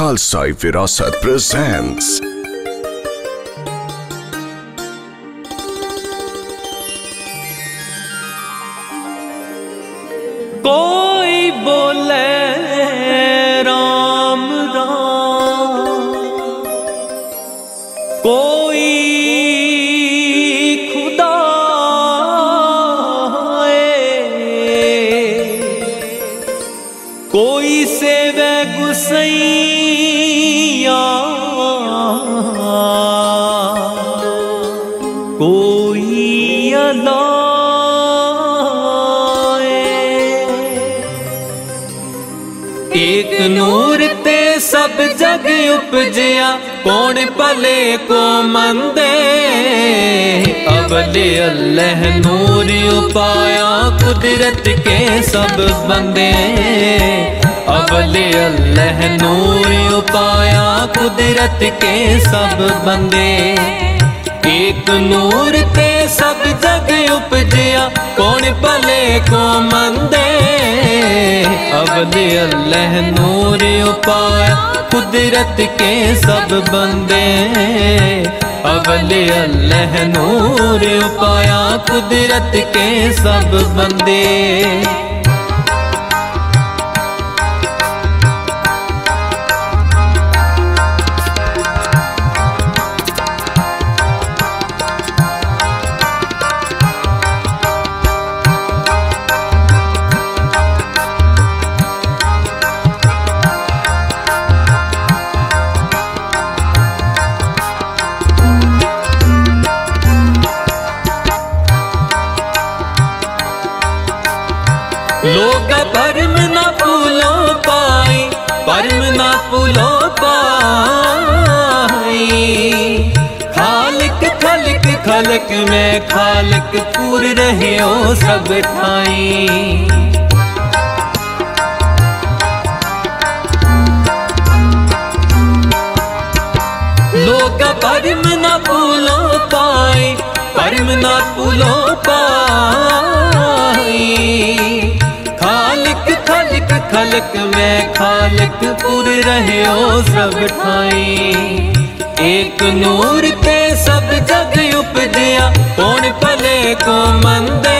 खालसाई विरासत प्रेजेंट्स ਉਪਜਿਆ ਕੌਣ ਭਲੇ ਕੋ ਮੰਦੇ ਅਵਲੇ ਅੱਲਹ ਨੂਰ ਉਪਾਇਆ ਕੁਦਰਤ ਕੇ ਸਭ ਬੰਦੇ। ਅਵਲੇ ਅੱਲਹ ਨੂਰ ਉਪਾਇਆ ਕੁਦਰਤ ਕੇ ਸਭ ਬੰਦੇ। ਏਕ ਨੂਰ ਤੇ ਸਭ ਜਗ ਉਪਜਿਆ ਕੌਣ ਭਲੇ ਕੋ ਮੰਦੇ अवले अल्लाह नूर उपाय, कुदरत के सब बंदे। अवले अल्लाह नूर उपाया, कुदरत के सब बंदे। में खालक पूर रहियो सब ठाई लोग परम ना भूलो पाए परम ना भूलो पाए खालक, खलक खलक में खालक पूर रहे हो सब ठाई एक नूर ते सब जग उपजिया, कौन भले को मंदे?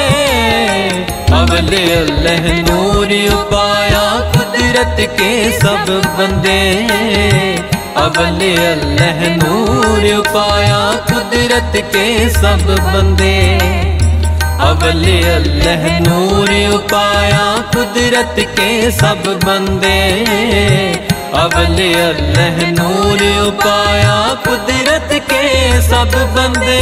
अवले अल्लाह नूर उपाया कुदरत के सब बंदे। अवले अल्लाह नूर उपाया कुदरत के सब बंदे। अवले अल्लाह नूर उपाया कुदरत के सब बंदे। अवले अल्लाह नूर उपाया कुदरत के सब बंदे।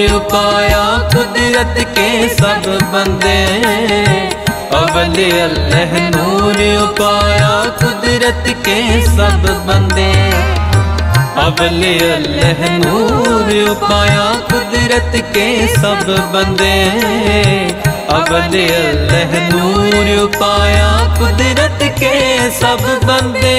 नूर उपाया कुदरत के सब बंदे। अवले अल्लाह नूर उपाया कुदरत के सब बंदे। अवले अल्लाह नूर उपाया कुदरत के सब बंदे। अवले अल्लाह नूर उपाया कुदरत के सब बंदे।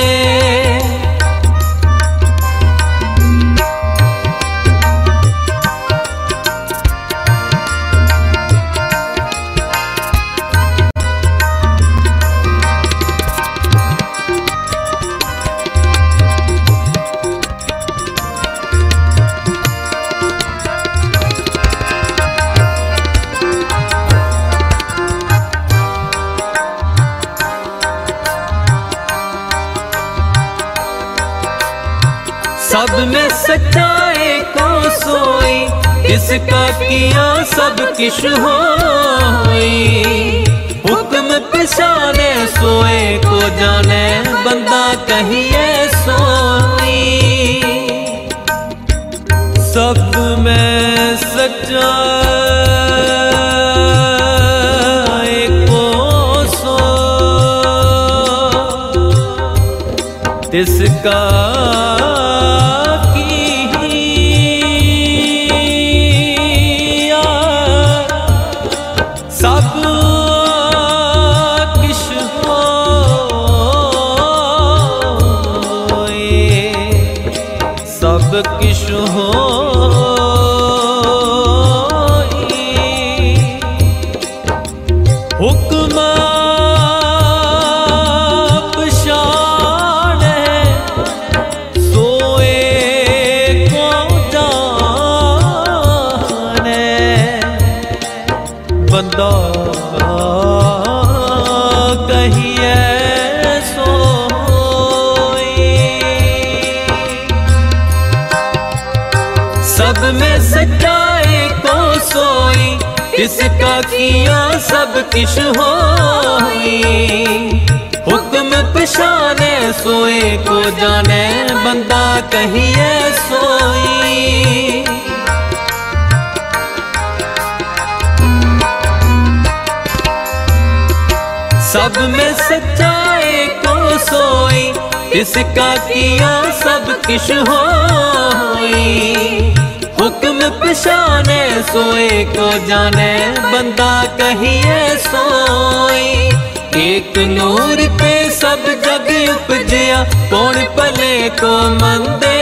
इसका किया सब किश होई? हुक्म पिछाने सोए को जाने, बंदा कहिए सोई? सब में सच्चाई को सो। तिसका किश होई, हुक्म पिछाने सोए को जाने, बंदा कहिए सोई। सब में सच्चाई को सोई इसका किया सब किश होई। पिछाने सोए को जाने, बंदा कहिए सोई। एक नूर पे सब जग उपजया, कौन पले को मंदे?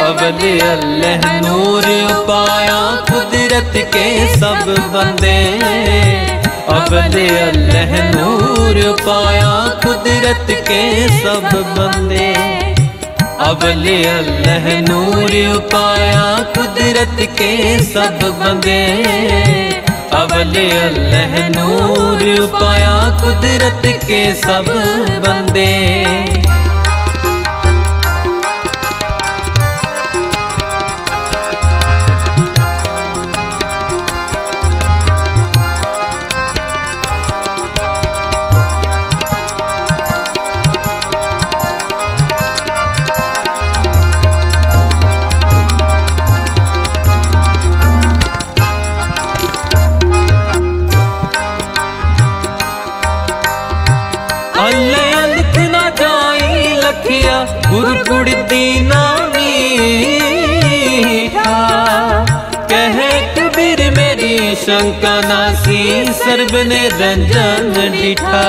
अवल अल्लाह नूर पाया, कुदरत के सब बंदे। अवल अल्लाह नूर पाया, कुदरत के सब बंदे। अवल अल्लाह नूर पाया कुदरत के सब बंदे। अबले अल्लाह नूर पाया कुदरत के सब बंदे। कंकनासी सर्व ने रंजन डिठा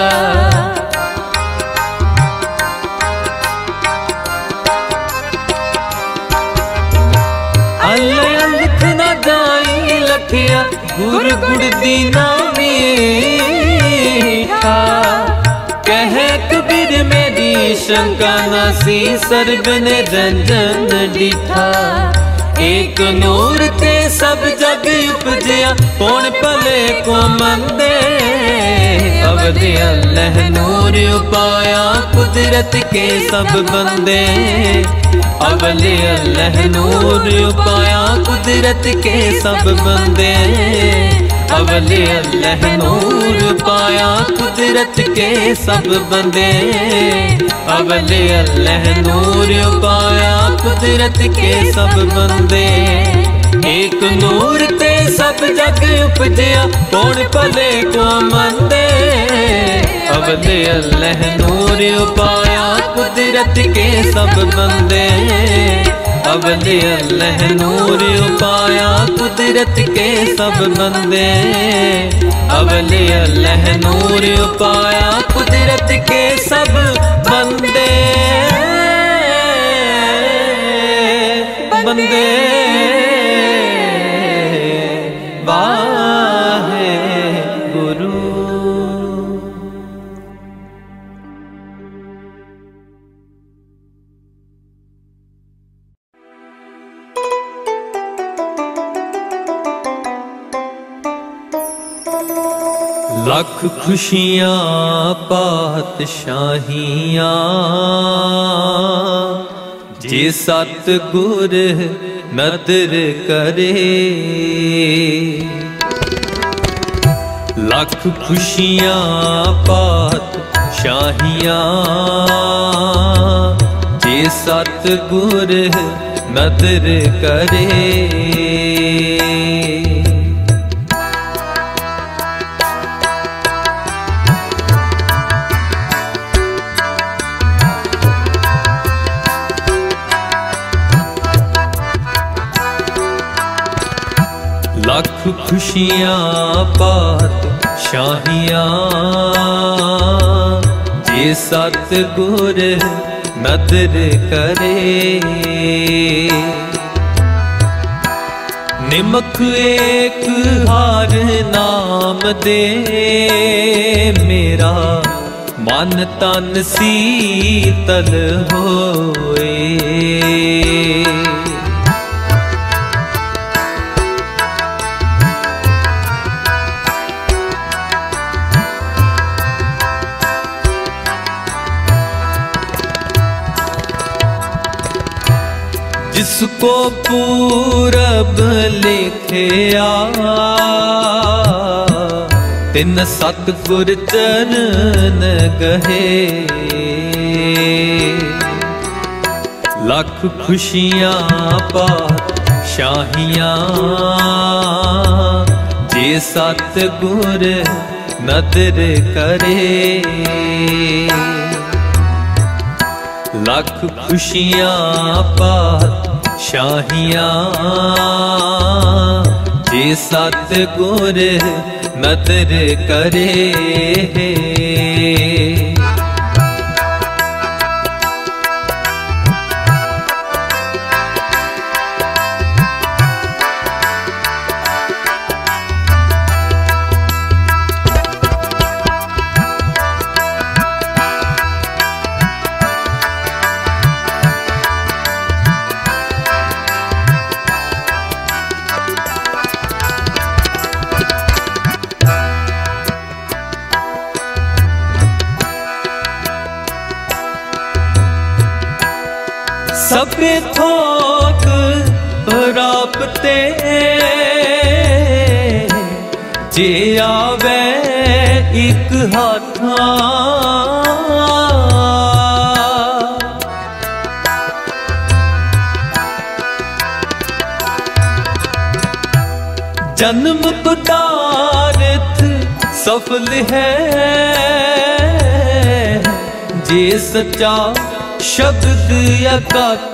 अल्लया लखिया गुड़ दीना मीठा कह कबीर मेरी शंका नासी सर्व ने रंजन डिठा एक नूर ते सब जग उपजया कौन भले को मंदे। अवधि अल्लाह नूर उपाया, कुदरत के सब बंदे। अवले अल्लाह नूर उपाया, कुदरत के सब बंदे। अवले अल्लाह नूर पाया कुदरत के सब बंदे। अवले अल्लाह नूर पाया ਕੁਦਰਤ ਕੇ ਸਭ ਬੰਦੇ ਇੱਕ ਨੂਰ ਤੇ ਸਭ ਜਗ ਉਪਜਿਆ ਕੌਣ ਭਲੇ ਕੋ ਮੰਦੇ ਅਬਦ ਅੱਲਹ ਨੂਰ ਉਪਾਇਆ ਕੁਦਰਤ ਕੇ ਸਭ ਬੰਦੇ अबद अल्लाह नूर पाया कुदरत के सब बंदे अबद अल्लाह नूर पाया कुदरत के सब बंदे ਬੰਦੇ ਵਾਹੇ ਗੁਰੂ ਲੱਖ ਖੁਸ਼ੀਆਂ ਪਾਤਸ਼ਾਹੀਆਂ ਜੇ ਸਤ ਗੁਰ ਨਦਰ ਕਰੇ। ਲੱਖ ਖੁਸ਼ੀਆਂ ਪਾਤ ਸ਼ਾਹੀਆਂ। ਜੇ ਸਤ ਗੁਰ ਨਦਰ ਕਰੇ। ਲੱਖ ਖੁਸ਼ੀਆਂ ਪਾਤ ਸ਼ਾਹੀਆਂ। ਜੇ ਸਤ ਗੁਰ ਨਦਰ ਕਰੇ, ਨਿਮਕ ਏਕ ਹਾਰ ਨਾਮ ਦੇ, ਮੇਰਾ ਮਨ ਤਨ ਸੀਤਲ ਹੋਏ। ਕੋ ਪੂਰਬ ਲਿਖਿਆ ਤਿੰਨ ਸਤ ਗੁਰ ਚਰਨ ਗਹੇ ਲੱਖ ਖੁਸ਼ੀਆਂ ਪਾ ਸ਼ਾਹੀਆਂ ਜੇ ਸਤ ਗੁਰ ਨਦਰ ਕਰੇ ਲੱਖ ਖੁਸ਼ੀਆਂ ਪਾ ਸ਼ਾਹੀਆਂ। ਜੇ ਸਤ ਗੁਰ ਨਦਰ ਕਰੇ ਸਭੇ ਥੋਕ ਰਾਪਤੇ। ਜੇ ਆਵੇ ਇੱਕ ਹੱਥਾਂ। ਜਨਮ ਪਦਾਰਥ ਸਫਲ ਹੈ। ਜੇ ਸੱਚਾ ਸ਼ਬਦ ਅਕਾਥਾ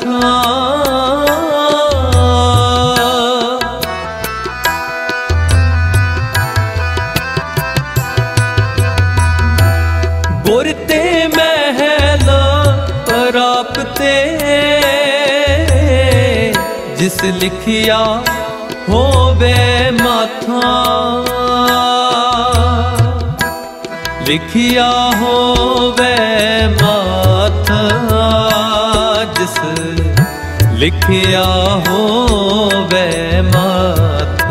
ਗੁਰ ਤੇ ਮਹਿਲ ਪ੍ਰਾਪਤੇ ਜਿਸ ਲਿਖਿਆ ਹੋਵੇ ਮਾਥਾ। ਲਿਖਿਆ ਹੋਵੇ ਮਾਥਾ। ਲਿਖਿਆ ਹੋਵੇ ਮਾਥ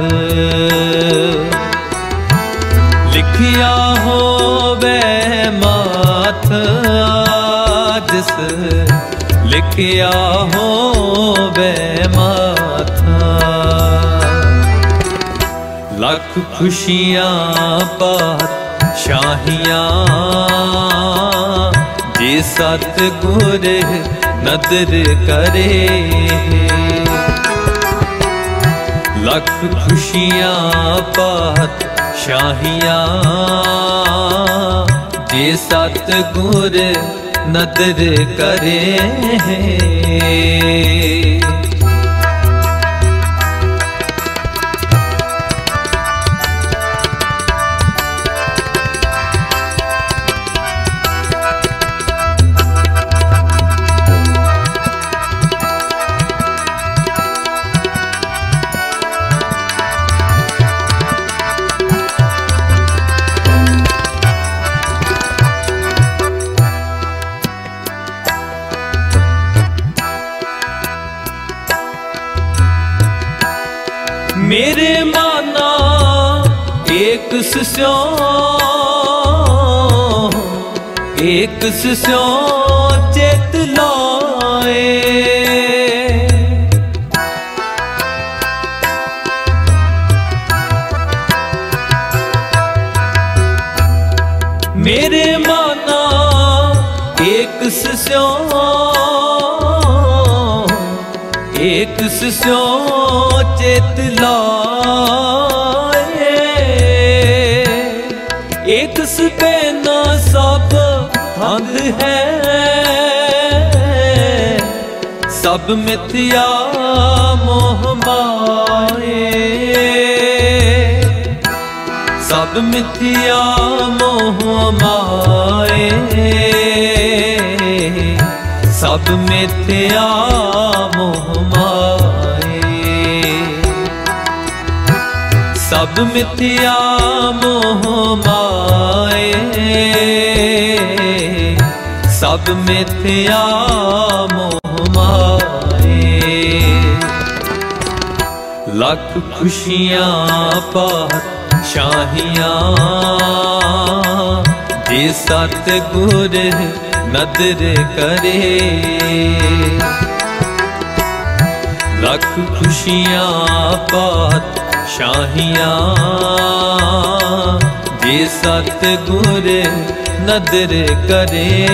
ਲਿਖਿਆ ਹੋਵੇ ਮਾਥ ਜਿਸ ਲਿਖਿਆ ਹੋਵੇ ਮਾਥਾ ਲੱਖ ਖੁਸ਼ੀਆਂ ਪਾਤ ਸ਼ਾਹੀਆਂ ਜੇ ਸਤ ਗੁਰ नदर करे लख खुशियाँ पात शाहिया जे सत गुर नदर करे ਇਕ ਸਿਓ ਚੇਤ ਲਾਏ। ਮੇਰੇ ਮਾਨਾ ਟਿਕਸ ਸਿਓ ਟਿਕਸ ਸਿਓ ਚੇਤ ਲਾਏ। ਇੱਕ ਸਪੇ ਹੰਦ ਹੈ। ਸਭ ਮਿਥਿਆ ਮੋਹ ਮਾਏ ਸਭ ਮਿਥਿਆ ਮੋਹ ਮਾਏ ਸਭ ਮਿਥਿਆ ਮੋਹ ਮਾਏ ਸਭ ਮਿਥਿਆ ਮੋਹ ਮਾਏ ਸਭ ਮਿਥਿਆ ਮੋਹ ਮਾਏ। ਲੱਖ ਖੁਸ਼ੀਆਂ ਪਾਤ ਸ਼ਾਹੀਆਂ ਜੇ ਸਤ ਗੁਰ ਨਦਰ ਕਰੇ। ਲੱਖ ਖੁਸ਼ੀਆਂ ਪਾਤ ਸ਼ਾਹੀਆਂ ਜੇ ਸਤ ਗੁਰ ਨਦਰ ਕਰੇ।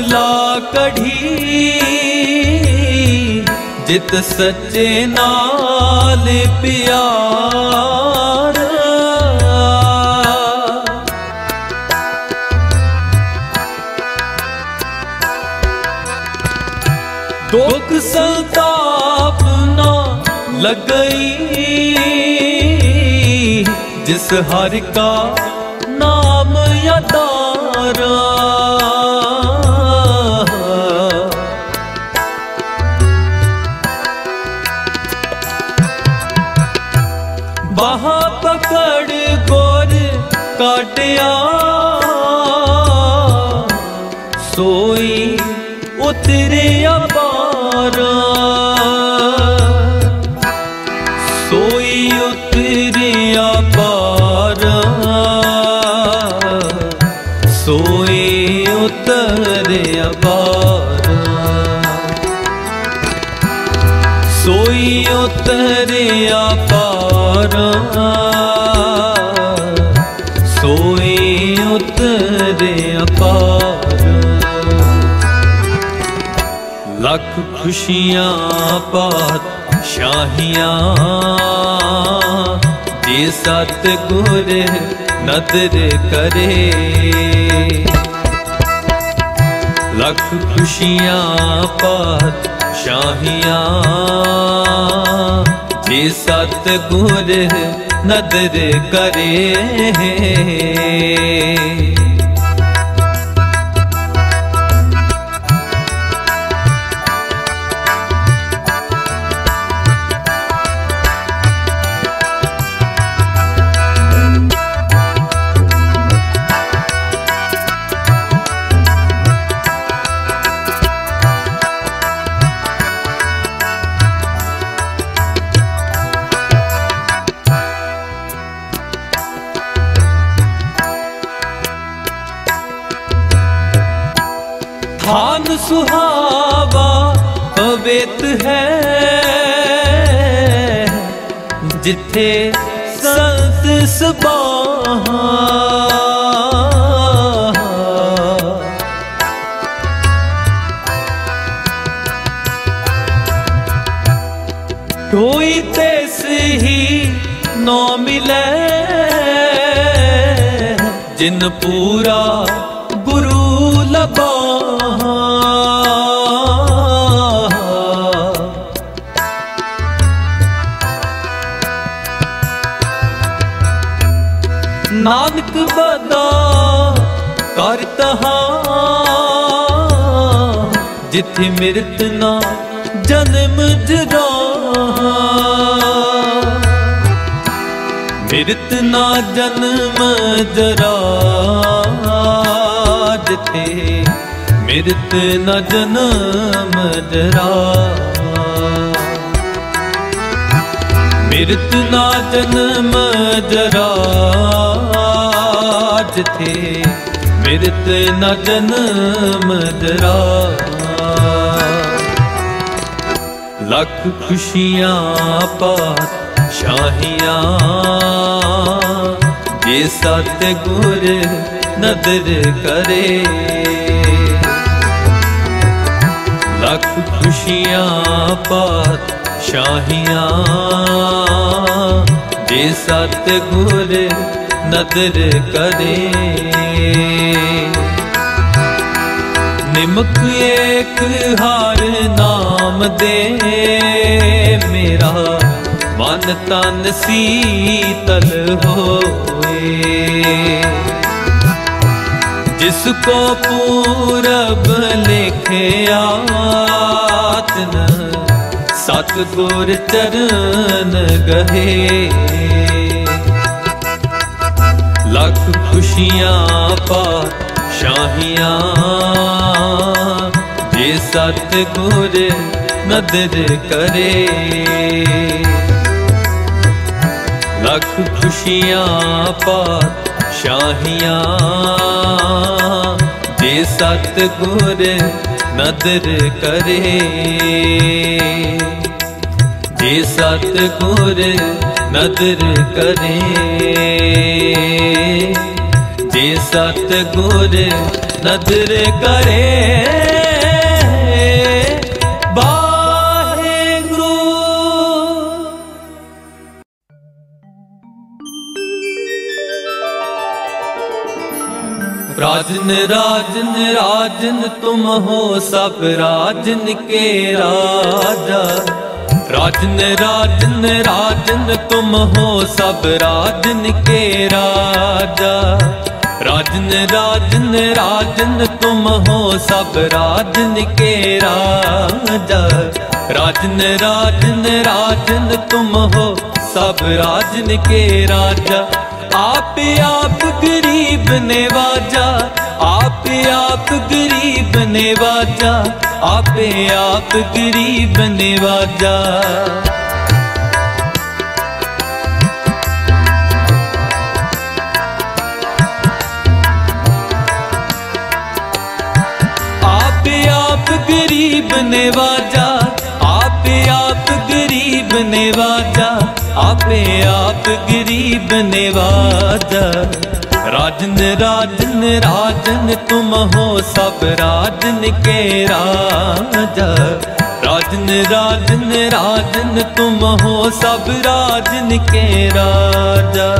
ਸਫਲਾ ਕਢੀ। ਜਿਤ ਸੱਚੇ ਨਾਲ ਪਿਆਰ। ਦੁਖ ਸੰਤਾਪ ਨਾ ਲਗਈ। ਜਿਸ ਹਰ ਕਾ ਅਪਾਰ ਪਾਰਾ। ਸੋਈ ਉਤਰਿਆ ਪਾਰਾ। ਸੋਈ ਉਤਰਿਆ ਅਪਾਰ ਸੋਈ ਉਤਰਿਆ ਖੁਸ਼ੀਆਂ ਪਾਤ ਸ਼ਾਹੀਆਂ ਜੇ ਸਤ ਗੁਰ ਨਦਰ ਕਰੇ। ਲੱਖ ਖੁਸ਼ੀਆਂ ਪਾਤ ਸ਼ਾਹੀਆਂ ਜੇ ਸਤ ਗੁਰ ਨਦਰ ਕਰੇ। ਜਿੱਥੇ ਸੰਤ ਸਬਾਹਾ। ਕੋਈ ਤੈਸ ਹੀ ਨੋ ਮਿਲੇ ਜਿਨ ਪੂਰਾ ਜਿੱਥੇ ਮਿਰਤ ਨਾ ਜਨਮ ਜਰਾ ਮਿਰਤ ਨਾ ਜਨਮ ਜਰਾ। ਜਿਥੇ ਮਿਰਤ ਨਾ ਜਨਮ ਜਰਾ। ਮਿਰਤ ਨਾ ਜਨਮ ਜਰਾ। ਜਿਥੇ ਮਿਰਤ ਨਾ ਜਨਮ ਜਰਾ। ਲੱਖ ਖੁਸ਼ੀਆਂ ਪਾਤ ਸ਼ਾਹੀਆਂ। ਜੇ ਸਤ ਗੁਰ ਨਦਰ ਕਰੇ। ਲੱਖ ਖੁਸ਼ੀਆਂ ਪਾਤ ਸ਼ਾਹੀਆਂ। ਜੇ ਸਤ ਗੁਰ ਨਦਰ ਕਰੇ। ਨਿਮਕ ਏਕ ਹਾਰ ਨਾਮ ਦੇ। ਮੇਰਾ ਮਨ ਤਨ ਸੀਤਲ ਹੋਏ। ਜਿਸ ਕੋ ਪੂਰਬ ਲਿਖਿਆ ਤਨ ਸਤ ਗੁਰ ਚਰਨ ਗਹੇ। ਲੱਖ ਖੁਸ਼ੀਆਂ ਪਾ, ਸ਼ਾਹੀਆਂ सतगुर नदर करे। लख खुशियाँ शाहिया, जे सतगुर नदर करे। जे सतगुर नदर करे। जे सतगुर नदर करे। राजन राजन राजन, तुम हो सब राजन के राजा। राजन राजन राजन, तुम हो सब राजन के राजा। राजन राजन राजन, तुम हो सब राजन के राजा। राजन राजन राजन, तुम हो सब राजन के राजा। आप आप गरीब ने वाजा, आप आप गरीब ने वाजा, आप आप गरीब ने वाजा। आप आप गरीब ने वाजा, आप आप गरीब ने वाजा, आप आप गरीब ने वाजा। राजन राजन राजन, तुम हो सब राजन के राजा। राजन राजन राजन, तुम हो सब राजन के राजा।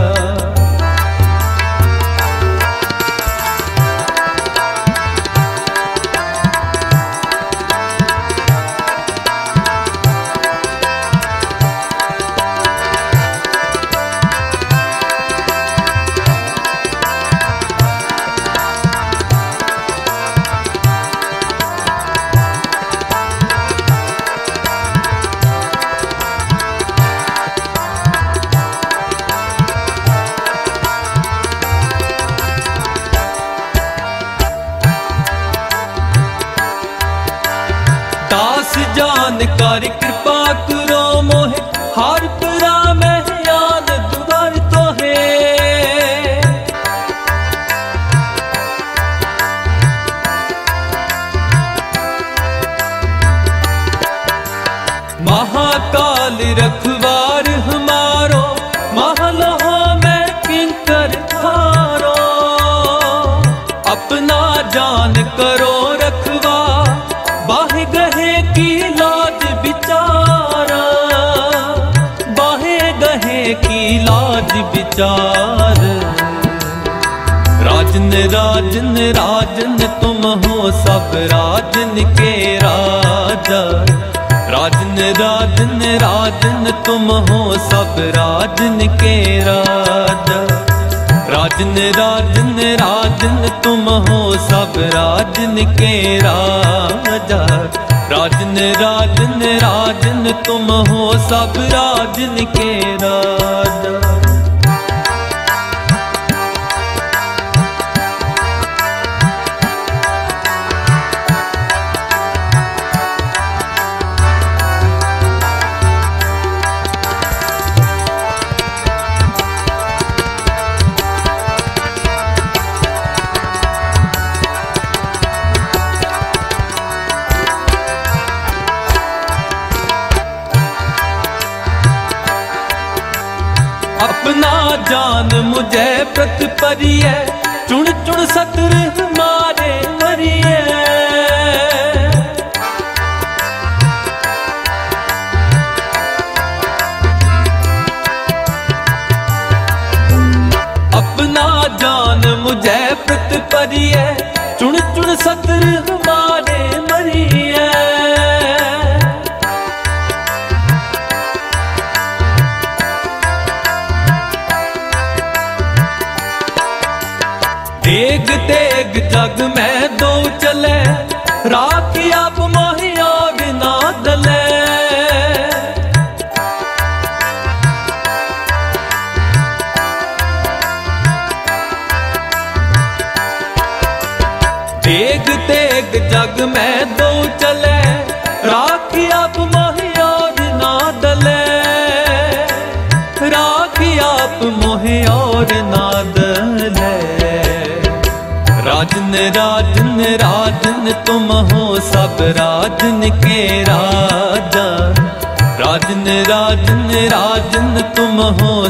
की विचार। राजन राजन राजन, तुम हो सब राजन के राजा। राजन राजन राजन, तुम हो सब राजन के राजा। राजन राजन राजन, तुम हो सब राजन के राजा। राजन राजन राजन, तुम हो सब राजन के राजा।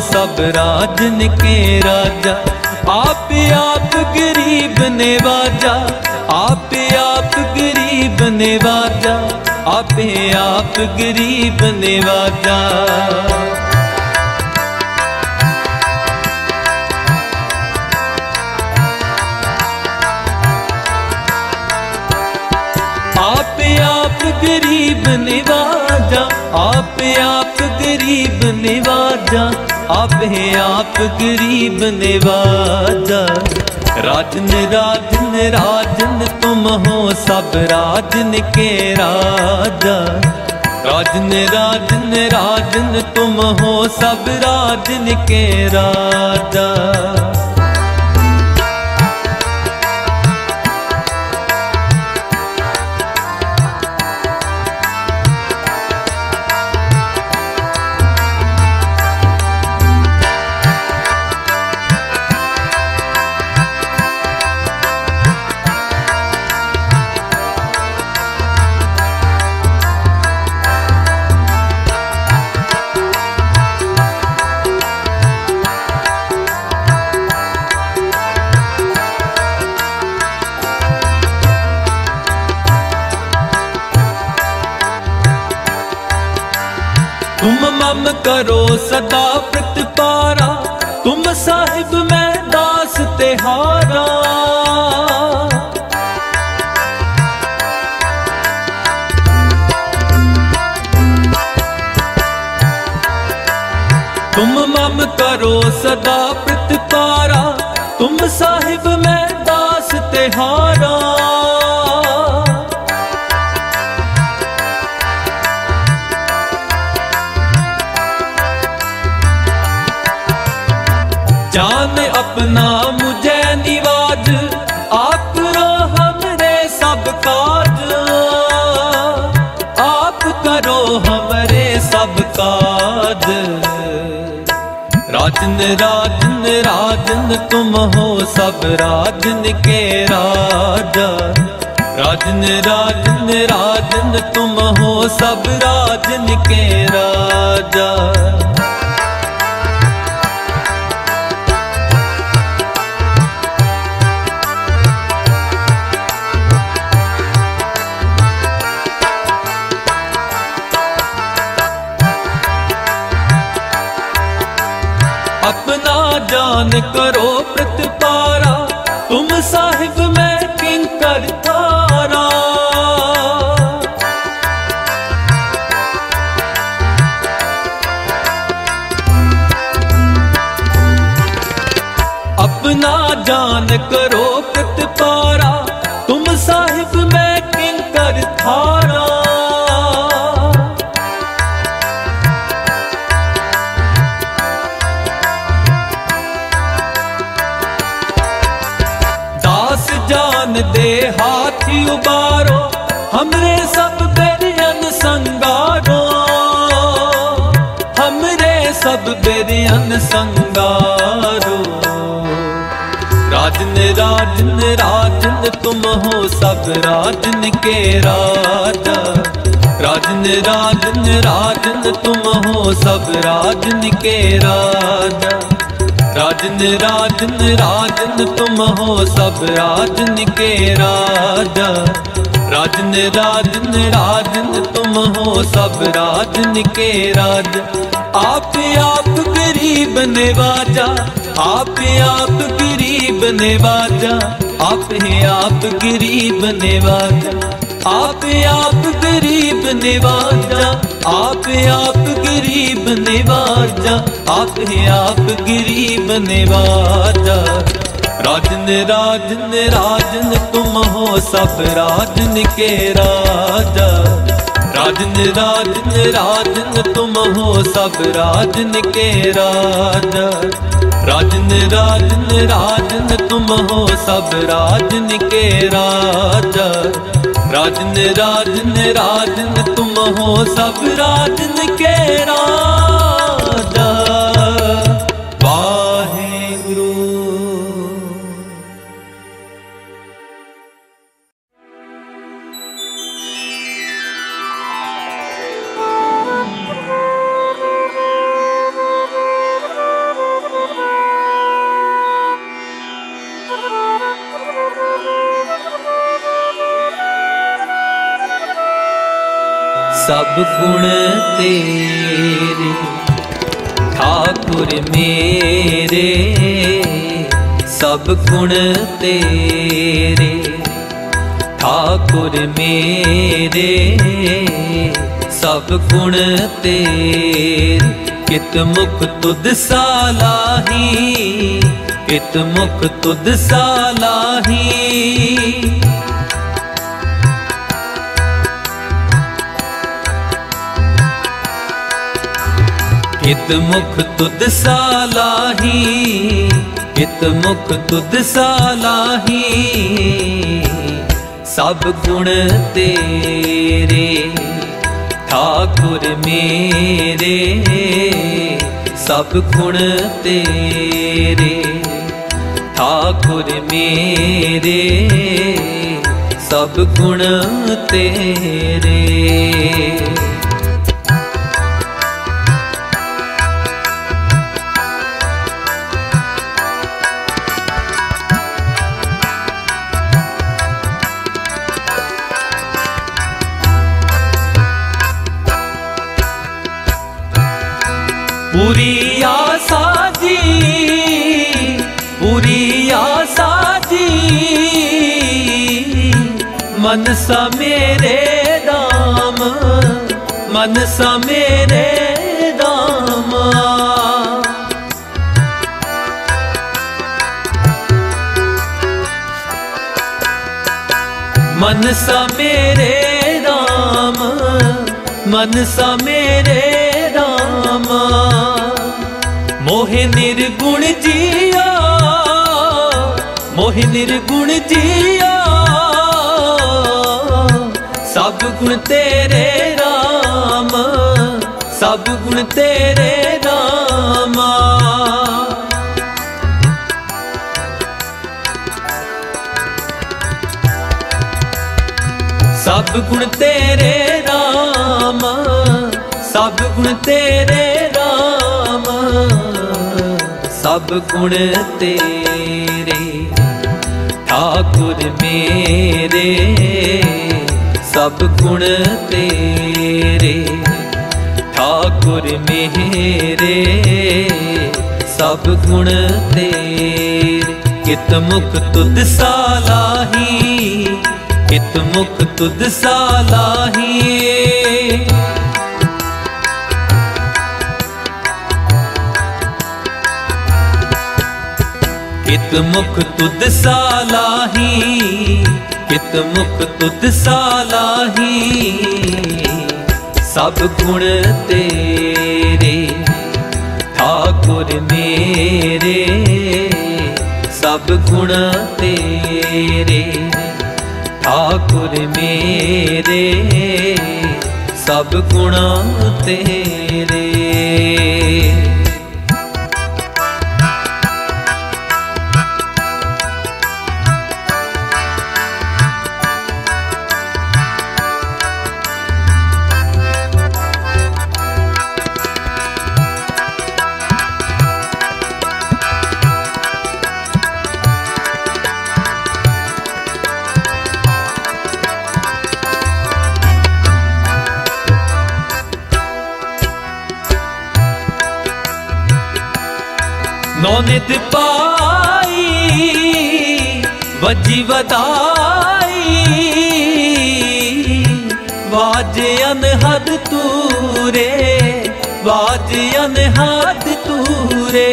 सब राजन के राजा। आप आप गरीब ने वाजा आप आप गरीब ने वाजा आप आप गरीब ने वाजा आप आप गरीब निवाजा। आप आप गरीब निवाजा। आप है आप गरीब ने वादा राजन राधन राजन, तुम हो सब राजन के राजा। राजन राजन राजन, तुम हो सब राजन के राजा। राधन राधन तुम हो सब राधन के राधा राधन राधन राधन तुम हो सब राधन के राधा राजन राजन तुम हो सब राजन के राजा राजन राजन राजन तुम हो सब राजन के राजा आप आप गरीब नेवाजा, आप आप गरीब नेवाजा, आप है आप गरीब नेवाजा। आप आप गरीब निवाजा, आप आप गरीब निवाजा, आप आप गरीब निवाजा। राजन राजन राजन, तुम हो सब राजन के राजा। राजन राजन राजन, तुम हो सब राजन के राजा। राजन राजन राजन, तुम हो सब राजन के राजा। राजन राजन राजन तुम हो सब राजन के राजा। ਸਭ ਗੁਣ ਤੇਰੇ। ਠਾਕੁਰ ਮੇਰੇ, ਸਭ ਗੁਣ ਤੇਰੇ। ਠਾਕੁਰ ਮੇਰੇ, ਸਭ ਗੁਣ ਤੇਰੇ। ਕਿਤ ਮੁਖ ਤੁਧ ਸਾਲਾਹੀ, ਕਿਤ ਮੁਖ ਤੁਧ ਸਾਲਾਹੀ। ਹਿਤ ਮੁਖ ਤੁਧ ਸਾਲਾਹੀ ਹਿਤ ਮੁਖ ਤੁਧ ਸਾਲਾਹੀ। ਸਭ ਗੁਣ ਤੇਰੇ, ਠਾਕੁਰ ਮੇਰੇ। ਸਭ ਗੁਣ ਤੇਰੇ, ਠਾਕੁਰ ਮੇਰੇ। ਸਭ ਗੁਣ ਤੇਰੇ। पूरी आशा जी पूरी आशा मन सा मेरे दाम, मन सा मेरे दाम। मन सा मेरे राम मन सा ਨਿਰਗੁਣ ਜੀਓ, ਮੋਹਿ ਨਿਰਗੁਣ ਜੀਓ। ਸਭ ਗੁਣ ਤੇਰੇ RAM ਸਭ ਗੁਣ ਤੇਰੇ RAM ਸਭ ਗੁਣ ਤੇਰੇ RAM ਸਭ ਗੁਣ ਤੇਰੇ ਸਭ ਗੁਣ ਤੇਰੇ। ਠਾਕੁਰ ਮੇਰੇ, ਸਭ ਗੁਣ ਤੇਰੇ। ਠਾਕੁਰ ਮੇਰੇ, ਸਭ ਗੁਣ ਤੇਰੇ। ਕਿਤ ਮੁਖ ਤੁਧ ਸਾਲਾਹੀ ਕਿਤ ਮੁਖ ਤੁਧ ਸਾਲਾਹੀ ਕਿਤ ਮੁਖ ਤੁਧ ਸਾਲਾਹੀ, ਕਿਤ ਮੁਖ ਤੁਧ ਸਾਲਾਹੀ। ਸਭ ਗੁਣ ਤੇਰੇ, ਠਾਕੁਰ ਮੇਰੇ। ਸਭ ਗੁਣ ਤੇਰੇ, ਠਾਕੁਰ ਮੇਰੇ। ਸਭ ਗੁਣ ਤੇਰੇ। ਵੱਜੀ ਵਧਾਈ। ਵਾਜ ਅਨਹਦ ਤੂਰੇ ਵਾਜ ਅਨਹਦ ਤੂਰੇ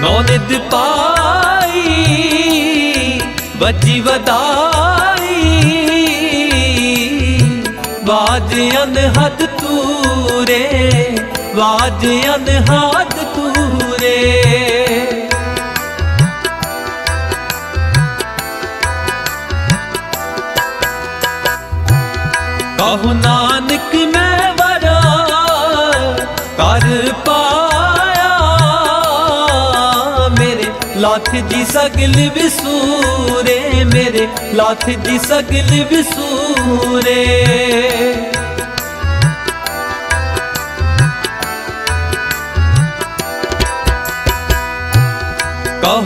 ਨੌਨਿਦ ਪਾਈ, ਵੱਜੀ ਵਧਾਈ। ਵਾਜ ਅਨਹਦ ਤੂਰੇ पूरे वाज अनहाद पूरे कहु नानक, मैं वरा कर पाया। मेरे लाथ जी सगल विसूरे, मेरे लाथ जी सगल विसूरे।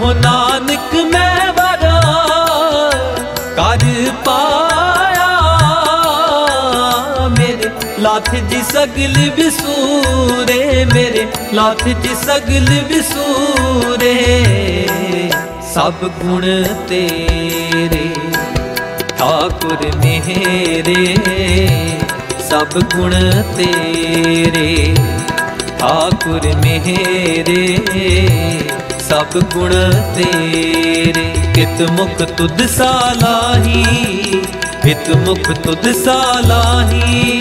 हो नानक, मैं वरा कर पाया। मेरे लाथ जी सगल बिसूरे, मेरे लाथ जी सगल बिसूरे, सब गुण तेरे। ठाकुर मेरे सब गुण तेरे। ठाकुर मेरे ਸਭ ਗੁਣ ਤੇਰੇ। ਕਿਤ ਮੁਖ ਤੁਧ ਸਾਲਾਹੀ ਕਿਤ ਮੁਖ ਤੁਧ ਸਾਲਾਹੀ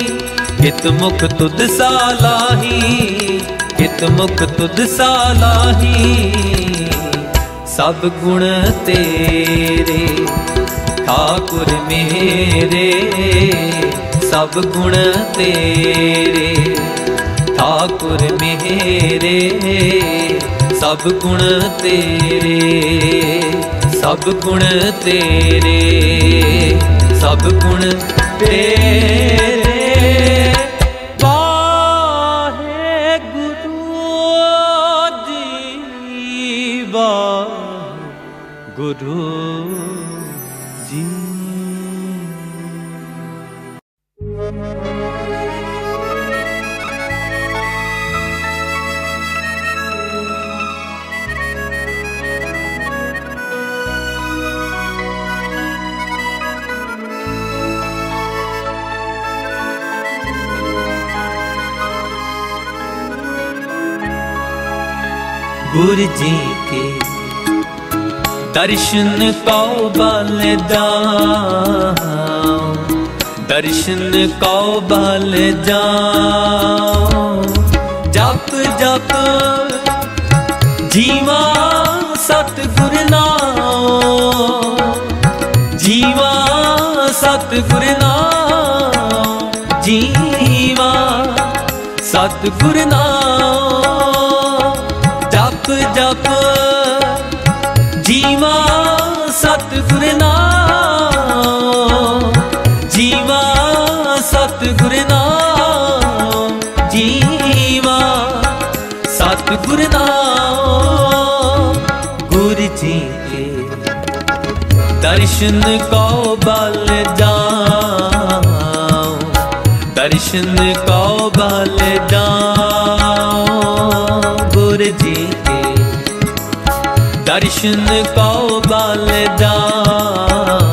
ਕਿਤ ਮੁਖ ਤੁਧ ਸਾਲਾਹੀ ਕਿਤ ਮੁਖ ਤੁਧ ਸਾਲਾਹੀ ਸਭ ਗੁਣ ਤੇਰੇ, ਠਾਕੁਰ ਮੇਰੇ। ਸਭ ਗੁਣ ਤੇਰੇ, ਠਾਕੁਰ ਮੇਰੇ। ਸਭ ਗੁਣ ਤੇਰੇ ਸਭ ਗੁਣ ਤੇਰੇ ਸਭ ਗੁਣ ਤੇਰੇ। ਵਾਹਿਗੁਰੂ ਜੀ ਵਾਹਿਗੁਰੂ। ਜੀ ਗੁਰ ਜੀ ਕੇ। ਦਰਸ਼ਨ ਕਉ ਬਲ ਦਰਸ਼ਨ ਕਉ ਬਲ ਜਪ ਜਪ ਜੀਵਾ ਸਤ ਗੁਰ ਨਾਮ ਜੀਵਾ ਸਤ ਗੁਰ ਨਾਮ ਜੀਵਾ ਸਤ ਗੁਰ ਨਾਮ ਜਪ ਜਪ ਜੀਵਾ ਸਤਿਗੁਰ ਨਾਮ, ਜੀਵਾ ਸਤ ਗੁਰ ਨਾਮ, ਜੀਵਾ ਸਤ ਨਾਮ। ਗੁਰ ਜੀ ਕੇ ਦਰਸ਼ਨ ਕਉ ਬਲ ਜਾਉ, ਦਰਸ਼ਨ ਕਉ ਬਲ ਜਾਉ। ਗੁਰ ਜੀ ਦਰਸ਼ਨ ਕਉ ਬਲ ਜਾਉ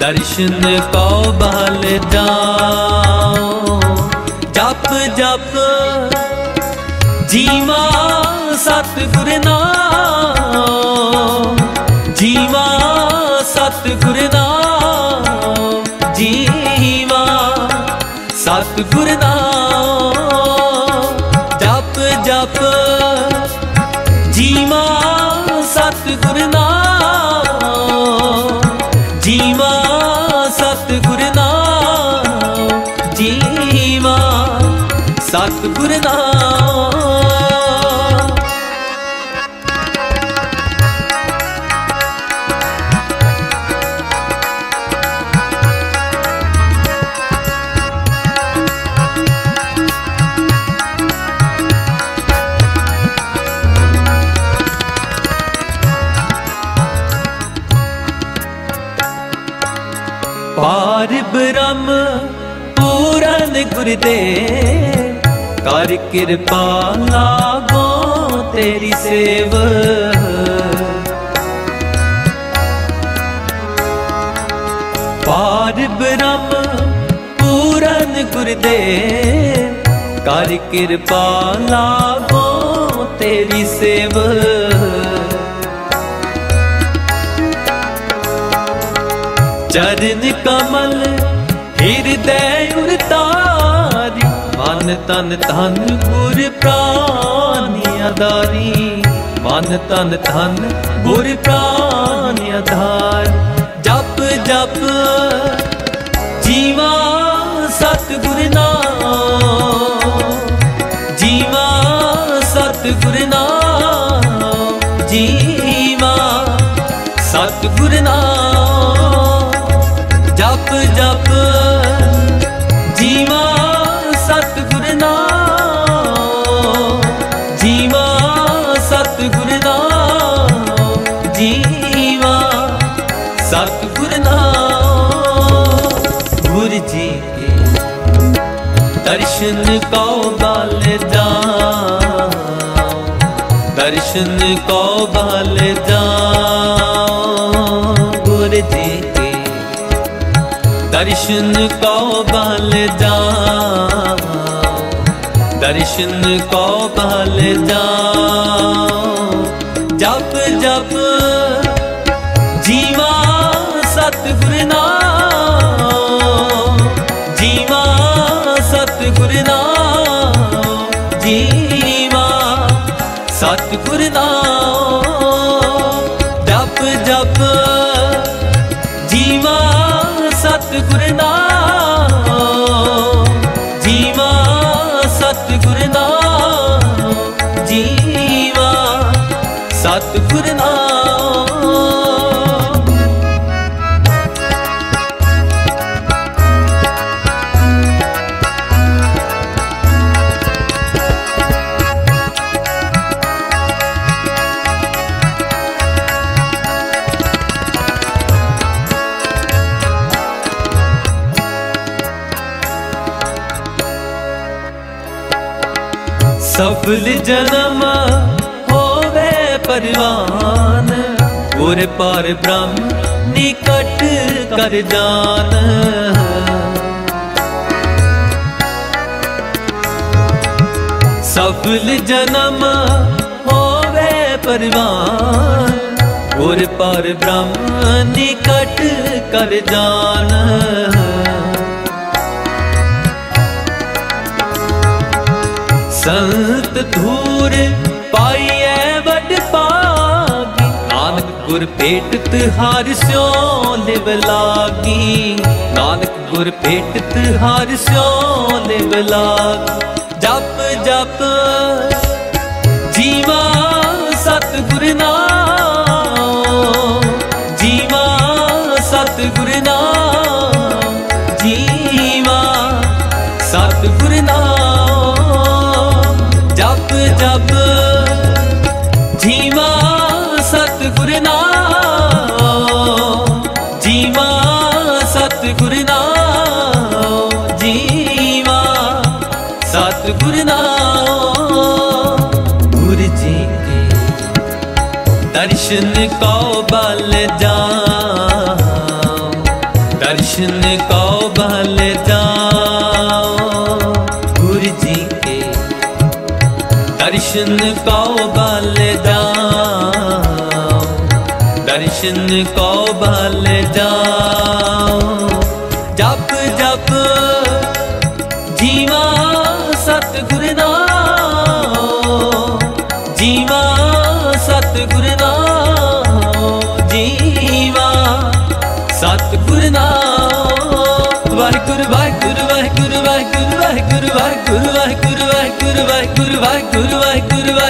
ਦਰਸ਼ਨ ਕਉ ਬਲ ਜਾਉ ਜਪ ਜਪ। ਜੀਵਾ ਸਤ ਗੁਰ ਨਾਮ ਜੀਵਾ ਸਤ ਗੁਰ ਨਾਮ ਜੀਵਾ ਸਤ ਗੁਰ ਨਾਮ ਜਪ ਜਪ। सतगुरु नाम। ਕਿਰਪਾ ਲਾਗੋ ਤੇਰੀ ਸੇਵ। ਪਾਰ ਬ੍ਰਹਮ ਪੂਰਨ ਗੁਰਦੇਵ, ਕਰ ਕਿਰਪਾ ਲਾਗੋ ਤੇਰੀ ਸੇਵ। ਚਰਨ ਕਮਲ ਹਿਰਦੈ ਉਰਤਾਰੀ ਮਨ ਤਨ ਧਨ ਗੁਰ ਪ੍ਰਾਨੀ ਅਧਾਰੀ ਮਨ ਤਨ ਧਨ ਗੁਰ ਪ੍ਰਾਨੀ ਆਧਾਰ ਜਪ ਜਪ ਜੀਵਾ ਸਤਿਗੁਰ ਨਾਮ। ਜੀਵਾ ਸਤਿਗੁਰ ਨਾਮ। ਜੀਵਾ ਸਤਿਗੁਰ ਨਾਮ। को बाल जा दर्शन को बाल जा गुरु के दर्शन को बाल जा दर्शन को बाल जा जप जप ਜੀਵਾ ਸਤਿਗੁਰ ਨਾਮ ਜਪ ਜਪ। ਜੀਵਾ ਸਤਿਗੁਰ ਨਾਮ ਜੀਵਾ ਸਤਿਗੁਰ ਨਾਮ ਜੀਵਾ ਸਤਿਗੁਰ ਨਾਮ ਸਫਲ ਜਨਮ ਹੋਵੇ ਪਰਵਾਨ। ਗੁਰ ਪਰ ਬ੍ਰਹਮ ਨਿਕਟ ਕਰ ਜਾਨ। ਸਫਲ ਜਨਮ ਹੋਵੇ ਪਰਵਾਨ। ਗੁਰ ਪਰ ਬ੍ਰਹਮ ਨਿਕਟ ਕਰ ਜਾਨ। ਸੰਤ ਧੂਰ ਪਾਈਐ ਵਡ ਪਾਗੀ ਨਾਨਕ ਗੁਰ ਭੇਟਤ ਹਰਿ ਸਿਓ ਲਿਵ ਲਾਗੀ। ਨਾਨਕ ਗੁਰ ਭੇਟਤ ਹਰਿ ਸਿਓ ਲਿਵ ਲਾਗੀ। ਜਪ ਜਪ ਜੀਵਾ ਸਤਿਗੁਰ ਨਾਮ दर्शन को बल दाओ दर्शन को बल दाओ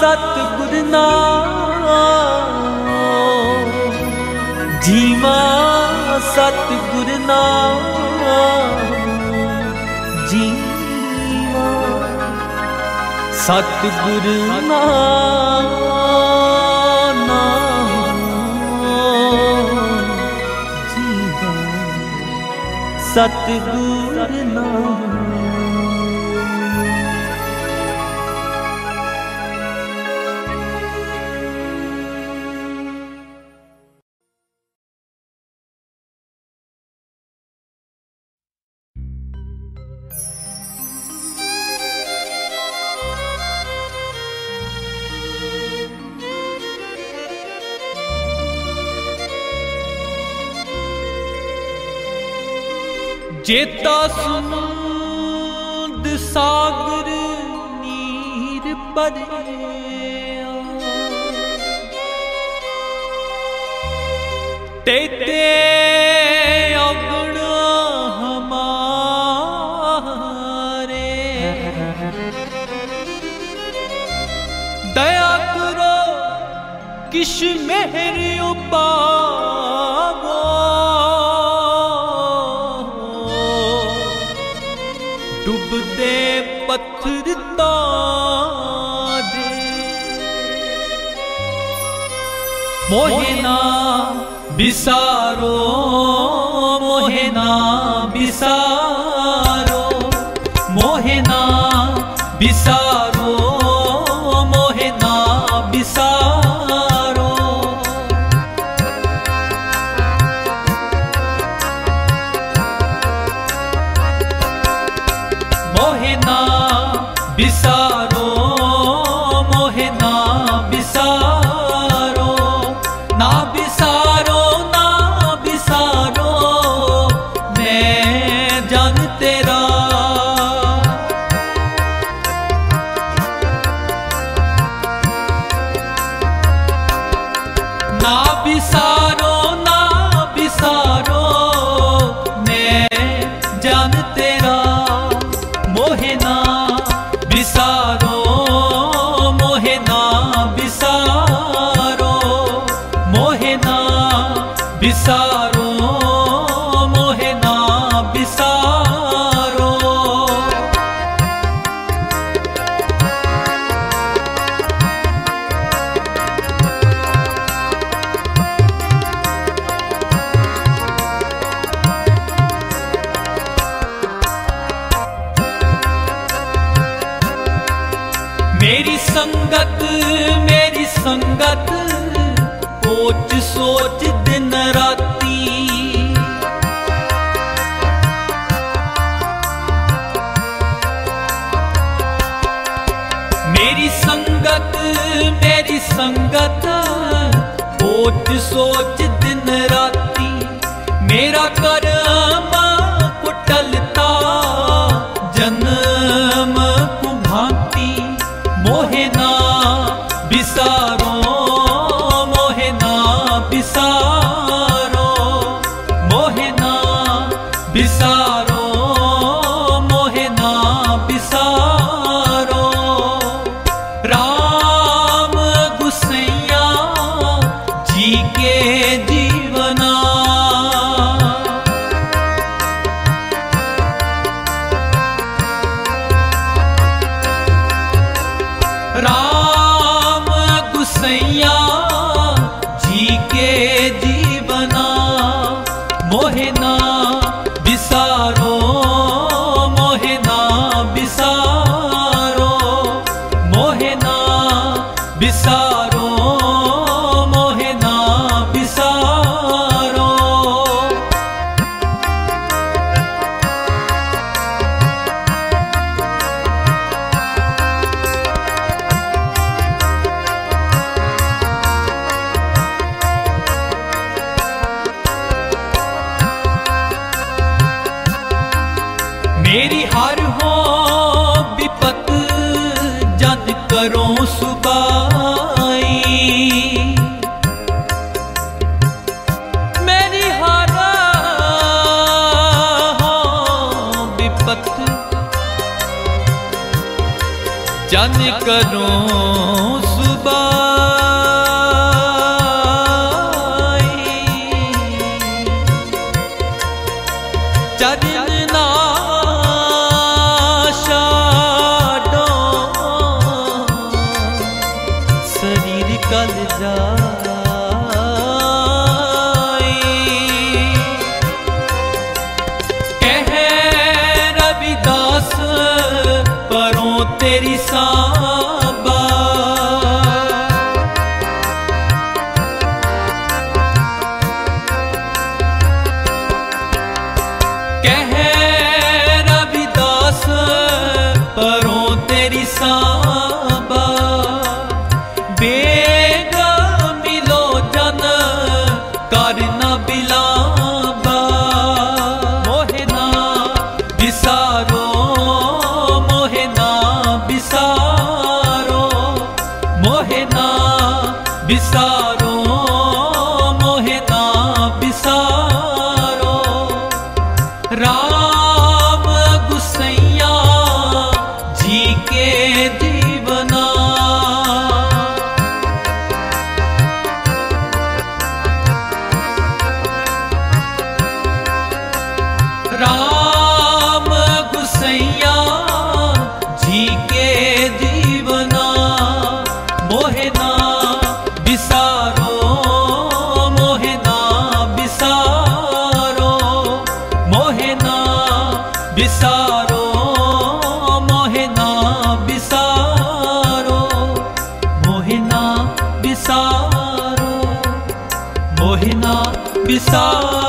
ਸਤ ਗੁਰ ਨਾਮ। ਜੀਵਾ ਸਤ ਗੁਰ ਨਾਮ। ਜੀਵਾ ਸਤ ਗੁਰ ਨਾਮ ਸਤਿਗੁਰ ਨਾਮ। ਜੇਤਾ ਸਮੁੰਦ ਸਾਗਰ ਨੀਰ ਪਰਿਆ। ਤੇ ਤੇ So. विशाल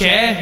Yeah.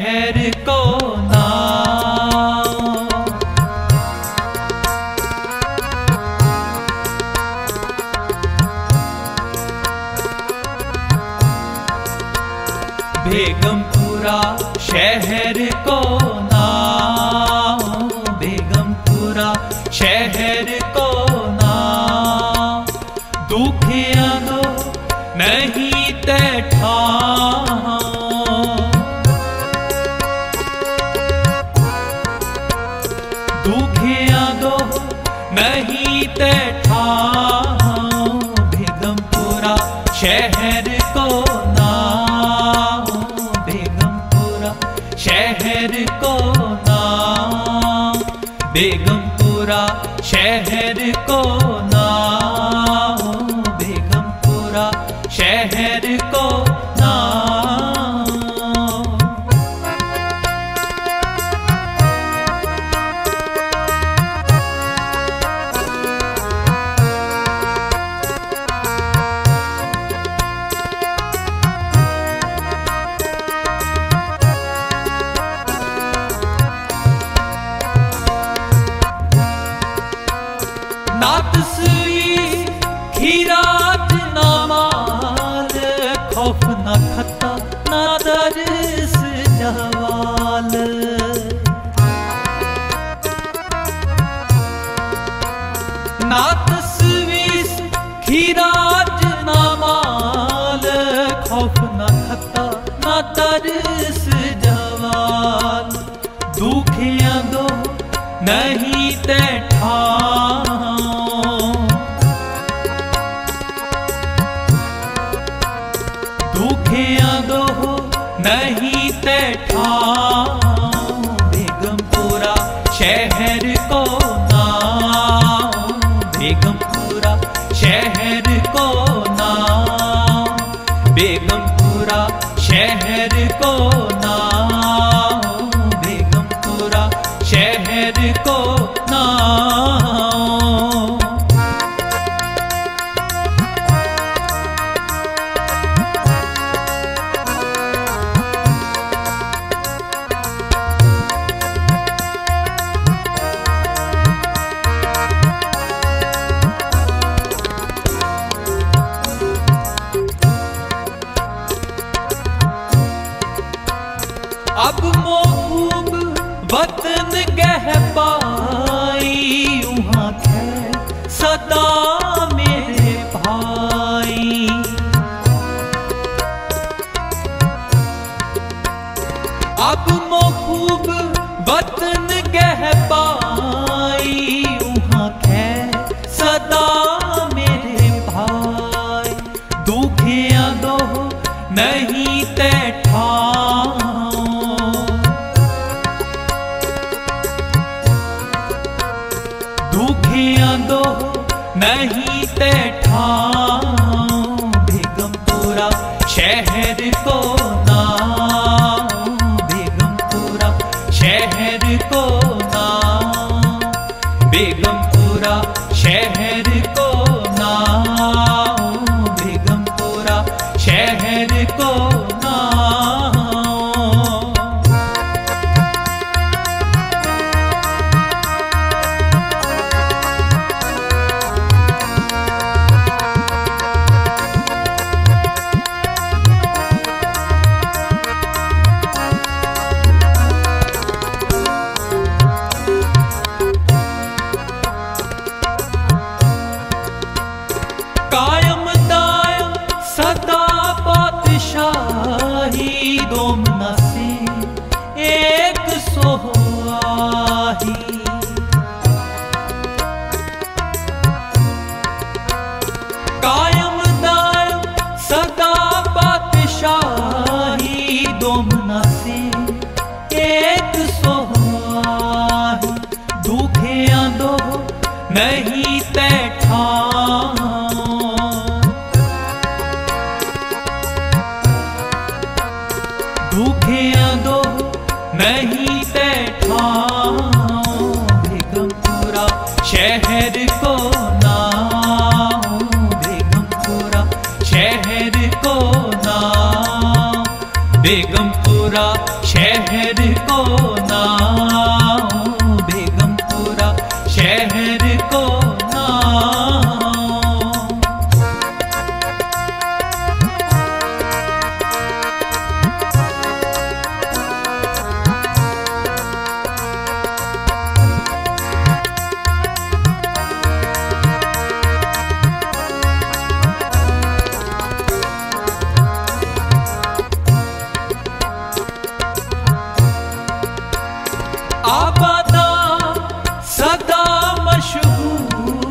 শুভ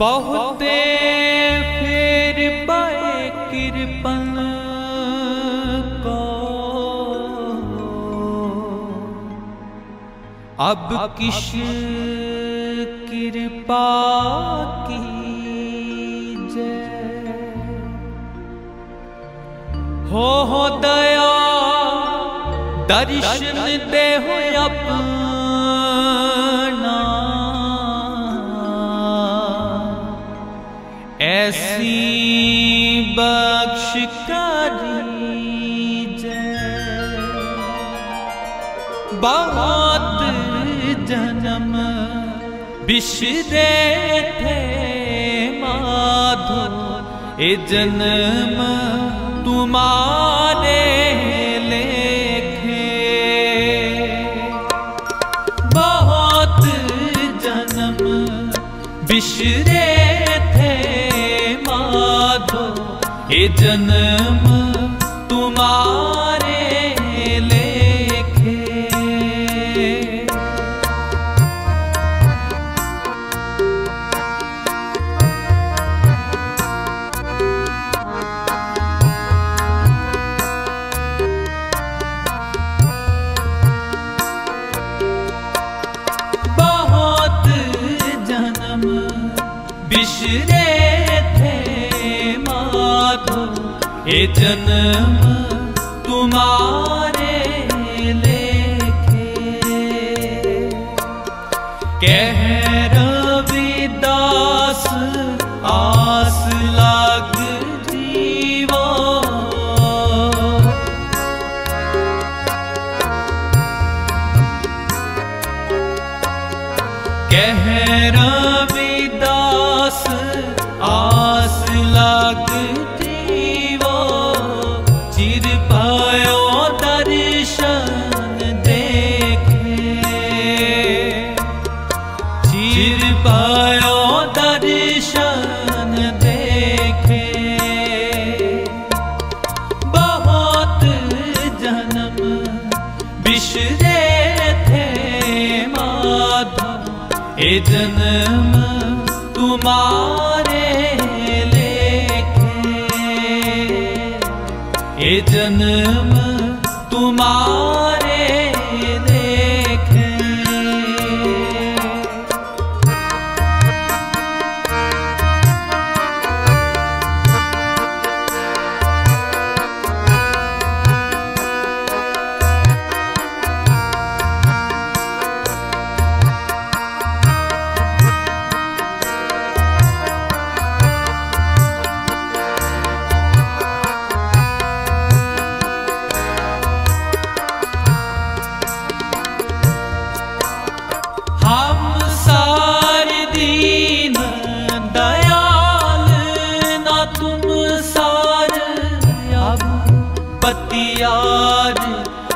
बहुते फिर बड़े कृपन को अब किश कृपा की जय? हो हो दया, दर्शन दे हो अब ऐसी बख्श करी बहुत जन्म बिशरे थे माधो ए जन्म तुम्हारे लेखे। बहुत जन्म बिशरे cennet canım.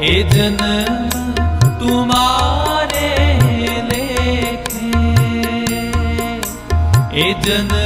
ये जन्म तुम्हारे लेखे ये जन्म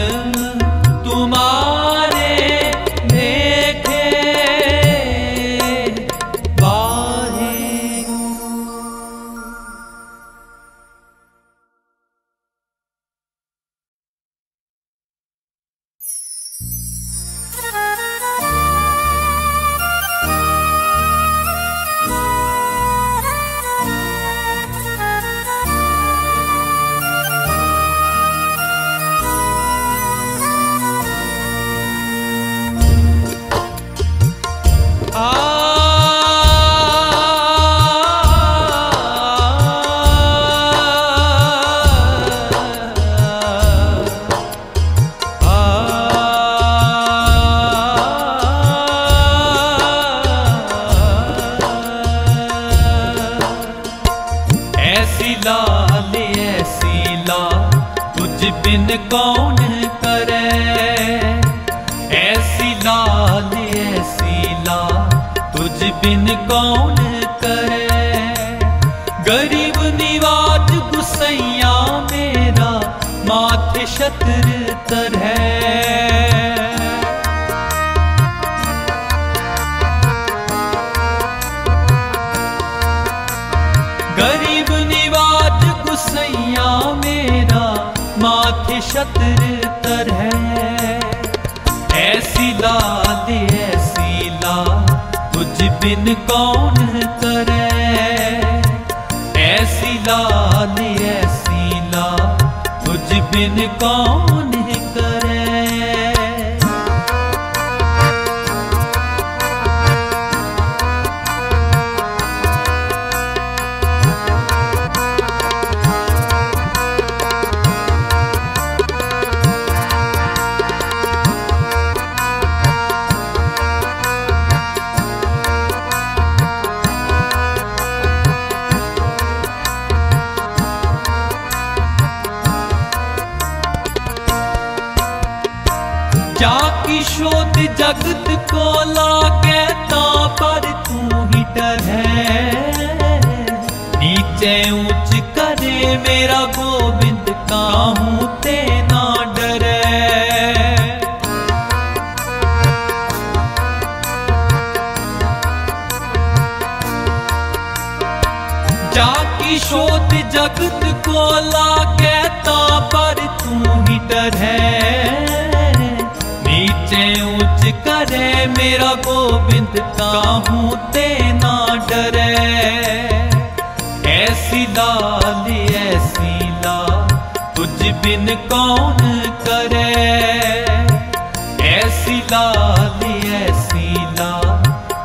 लाल ऐसी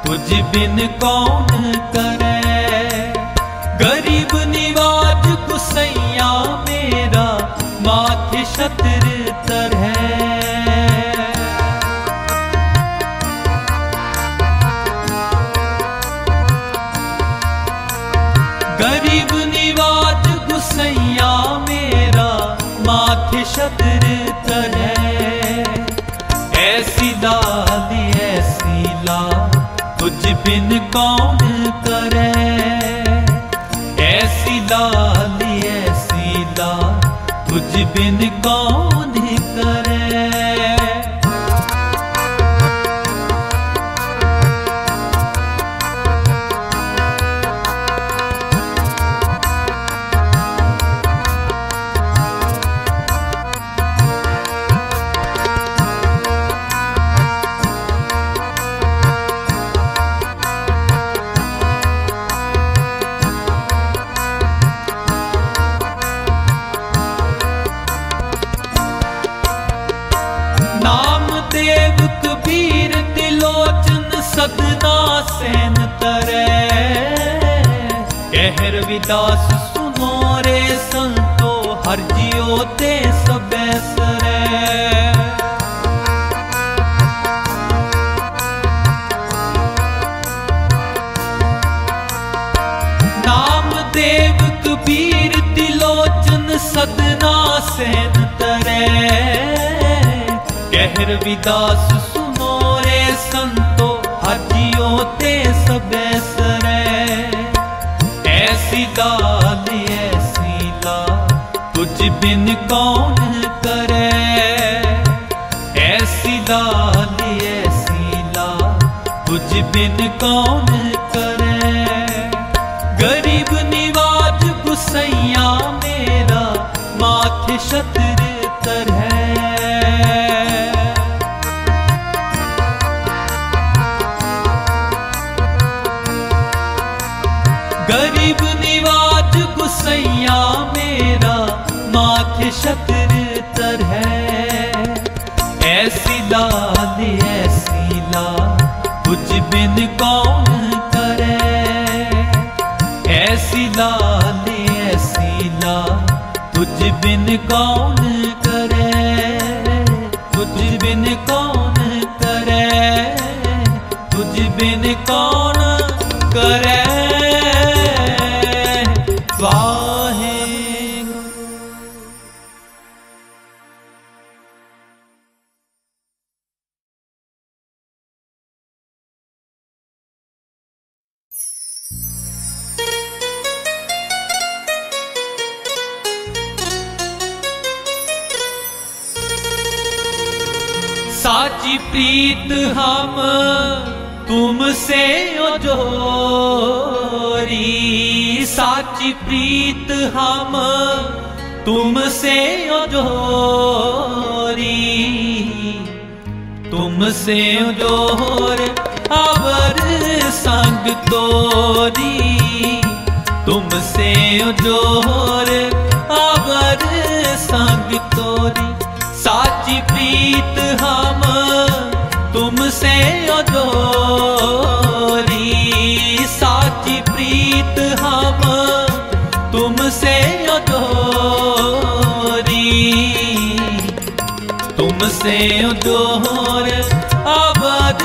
तुझ बिन कौन करे? गरीब निवाज कुसैया मेरा माथे शत्रु करे ऐसी लाली ऐसी ला तुझ बिन का साची प्रीत हम तुमसे जोरी। साची प्रीत हम तुमसे जोरी। तुमसे ज़ोर, अवर संग तोरी। तुमसे ज़ोर, अवर संग तोरी। साची प्रीत हम तुमसे अधोरी। साची प्रीत हम तुमसे अधोरी। तुमसे दोहर अवध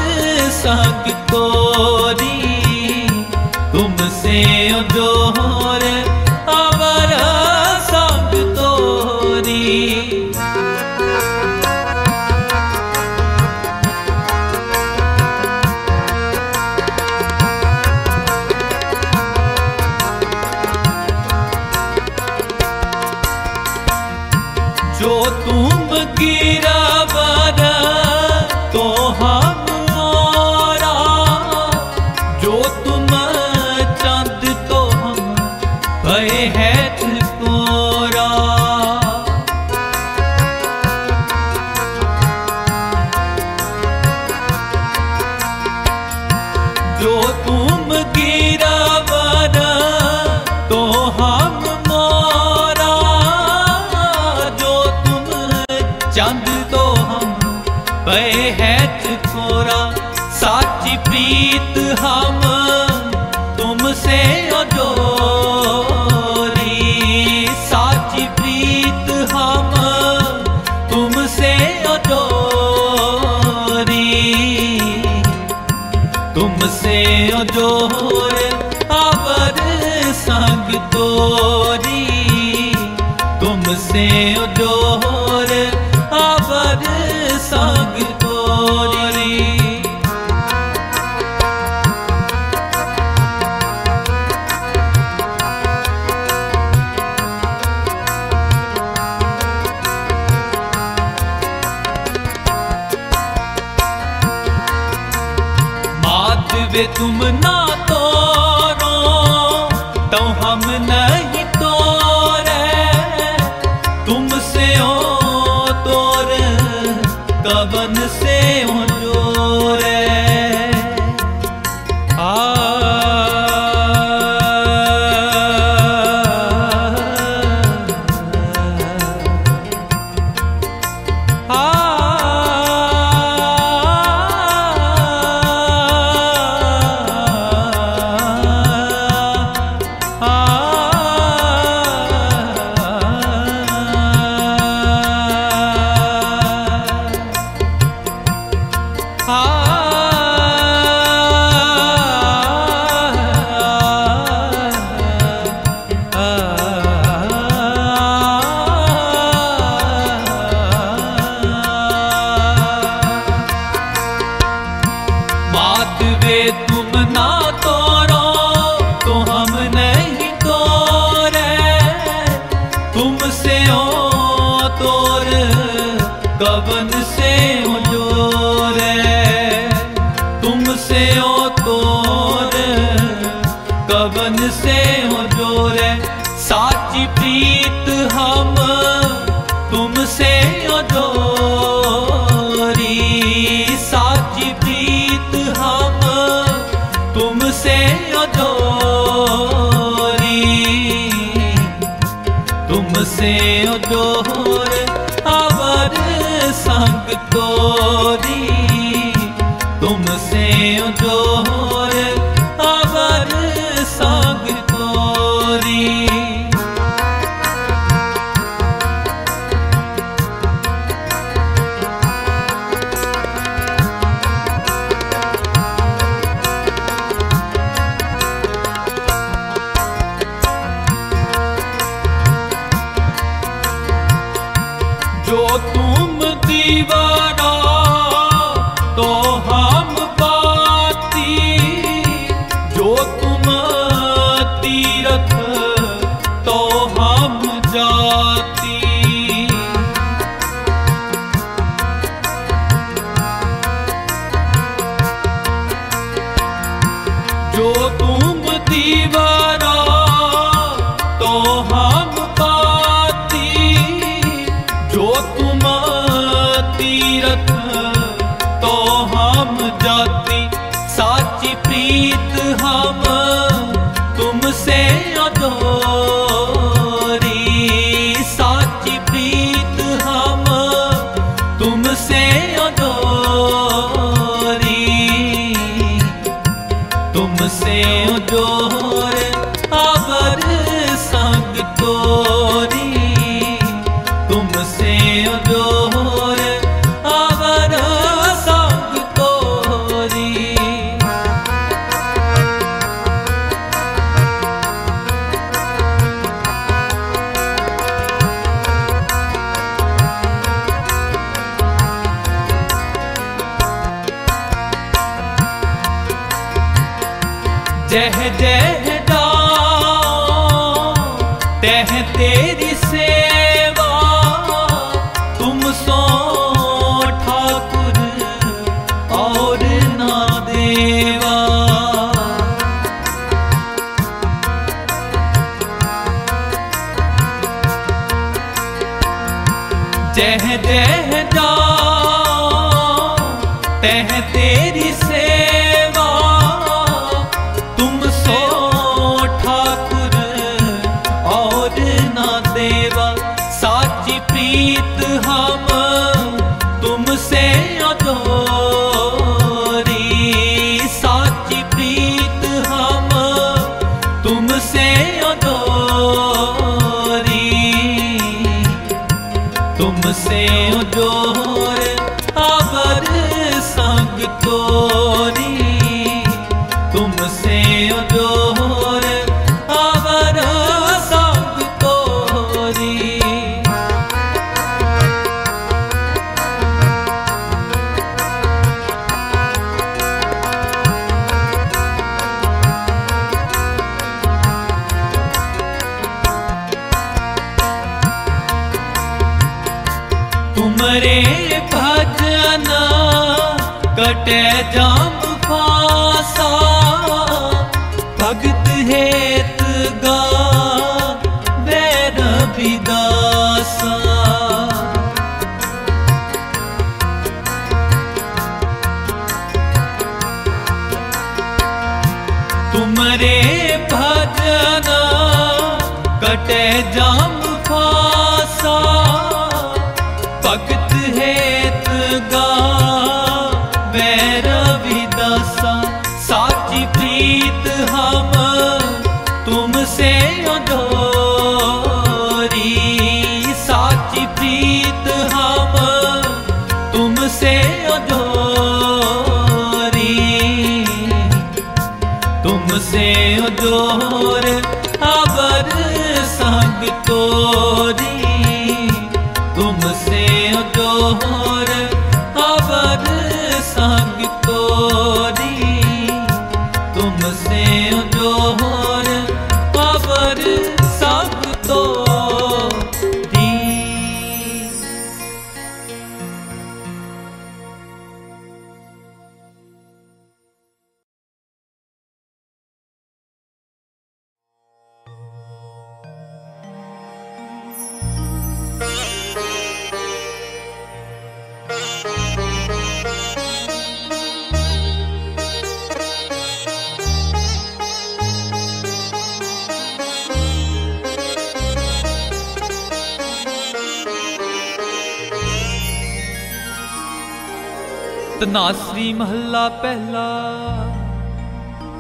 सक कोरी। तुमसे दोहर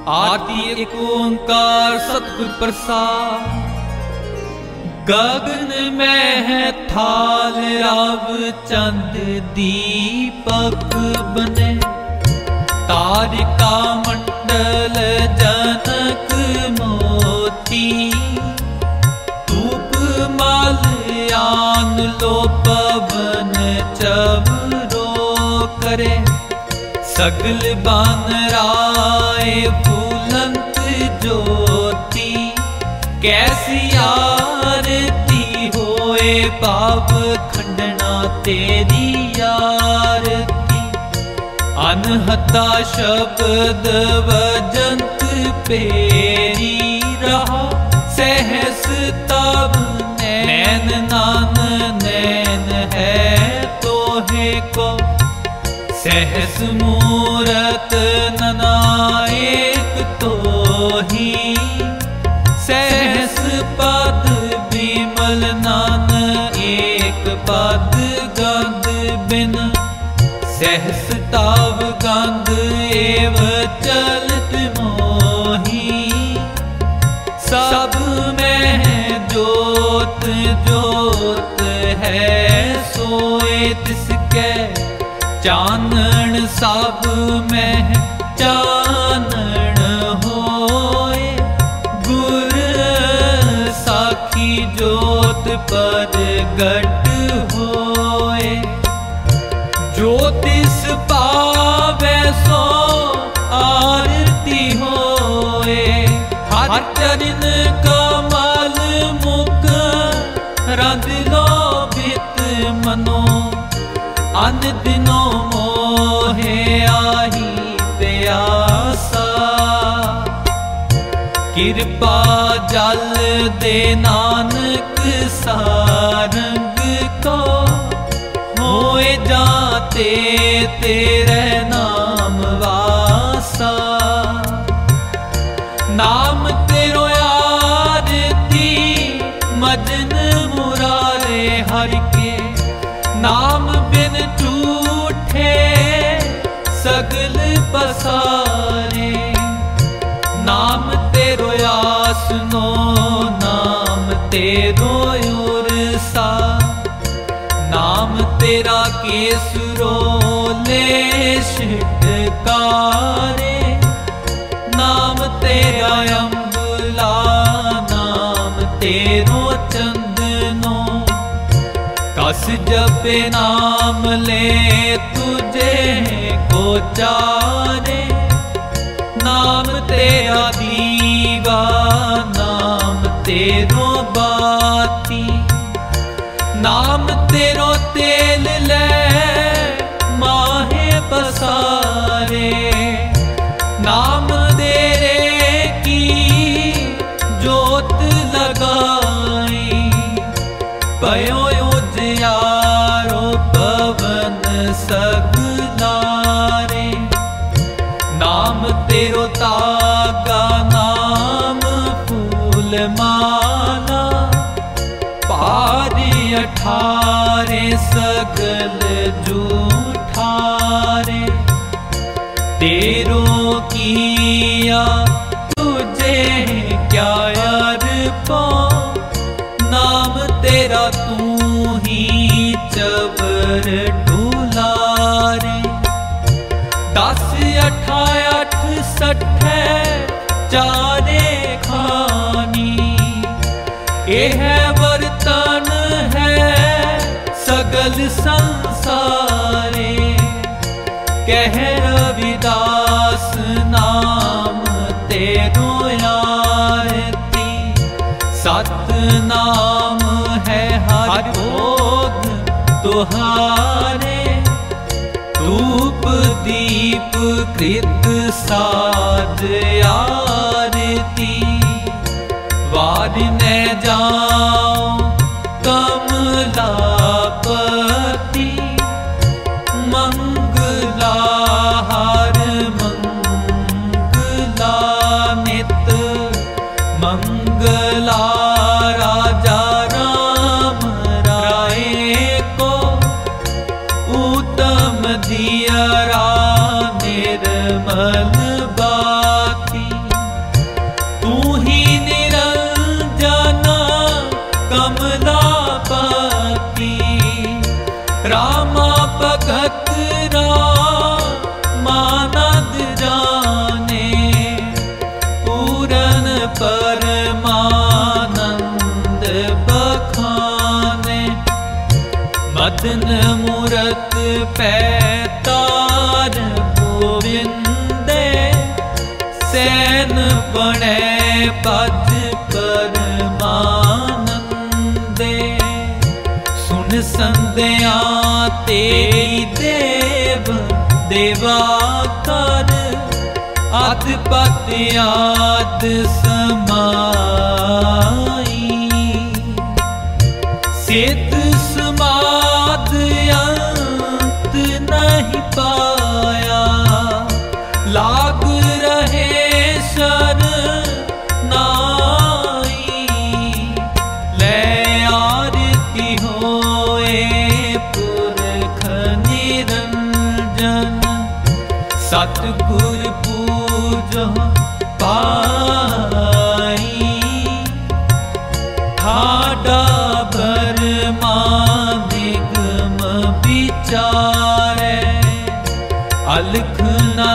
आरती एक ओंकार सतगुर प्रसाद। गगन में है थाल राव चंद दीपक बने। तारिका मंडल जनक मोती। तूप मालयान लो पवन चबरो करे। ਸਗਲ ਬਨ ਰਾਏ ਫੂਲੰਤ ਜੋਤੀ, ਕੈਸੀ ਆਰਤੀ ਹੋਏ ਪਾਪ ਖੰਡਣਾ ਤੇਰੀ ਯਾਰਤੀ ਅਨਹਤਾ ਸ਼ਬਦ ਵਜੰਤ ਪੇ सहस मूरत ननायक तो ही। सहस पद विमल नान एक पद गंध बिन। सहस ताव गंध एव चलत मोही। सब में जोत जोत है सोए तिसके ਚਾਨਣ ਸਭ ਮਹਿ ਚਾਨਣ ਹੋਏ ਗੁਰ ਸਾਖੀ ਜੋਤ ਪ੍ਰਗਟ ਹੋਏ ਜੋ ਤਿਸ ਪਾਵੇ ਸੋ ਆਰਤੀ ਹੋਏ ਹਰ ਚਰਨ ਕਮਲ ਮੁਖ ਜਲ ਦੇ ਨਾਨਕ ਸਾਰੰਗ ਕੋ ਹੋਏ ਜਾਤੇ ਤੇਰੇ छिटकारे नाम तेरा अम्बला, नाम तेरों चंदनो। कस जपे नाम ले तुझे गोचारे, नाम तेरा दीवा नाम तेरों नाम है हर भोग तुहारे। धूप दीप कृत साज आरती। वार न जा सदया तेरी देव देवा कर। अत पत याद समाय ਅਲਖ ਨਾ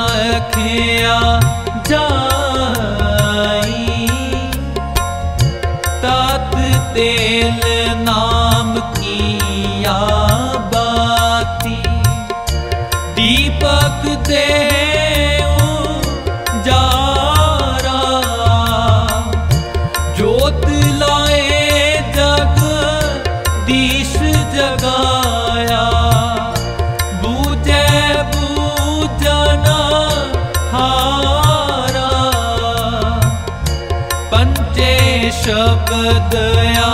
शब्द या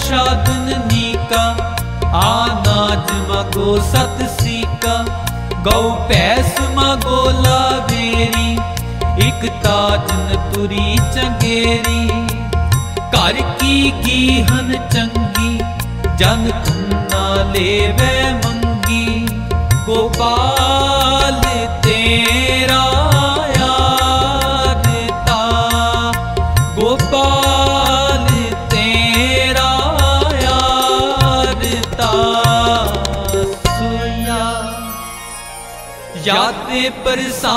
नशा दुननी आनाज मगो सतसी का गौ पैस मगो लावेरी ਇਕ ਤਾਜਨ ਤੁਰੀ ਚੰਗੇਰੀ। ਘਰ ਕੀ ਗੀਹਨ ਚੰਗੀ, ਜਨ ਤੁਨਾ ਲੈਵੇ ਮੰਗੀ। ਗੋਪਾਲ बरसा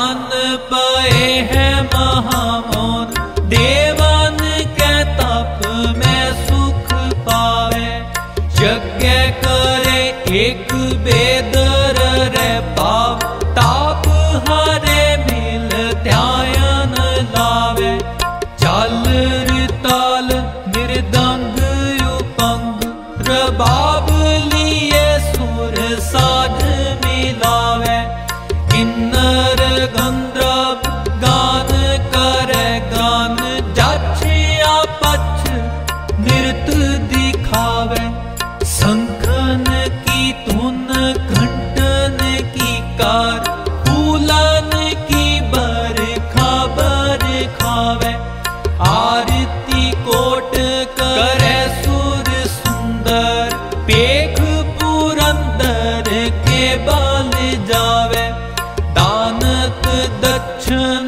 turn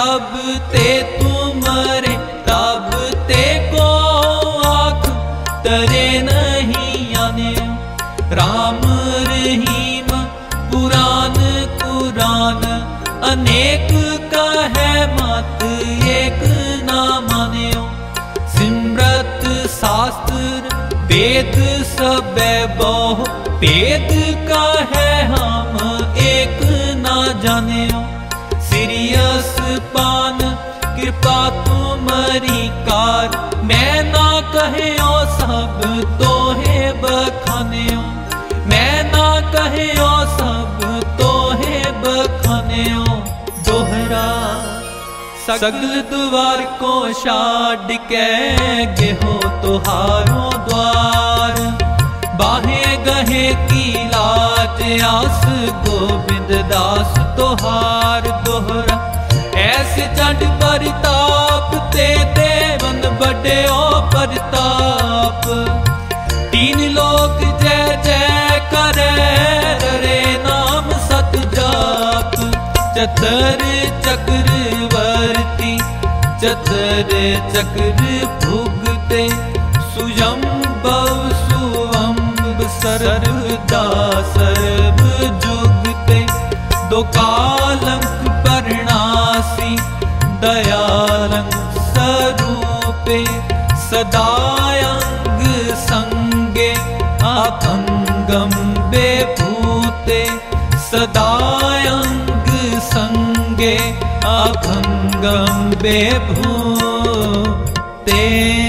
Love. सगल द्वार को छाड़ के गेहो तो तुहारो द्वार बाहे गहे की लाज आस, गोविंद दास तो तुहार दोहरा। ऐसे चढ़ परताप ते देवन बड़े ओ परताप। तीन लोग जय जय करे रे नाम सत जाप। चतर चक्र चक्रवर्ती चतर चक्र भुगते सुयम्भव सुअम्ब सर्वदा सर्व जुगते। दो कालंक परणासी, दयालंक स्वरूपे सदायंग संगे अभंगम बेभूते, सदायंग संगे। भङ्गं विभो ते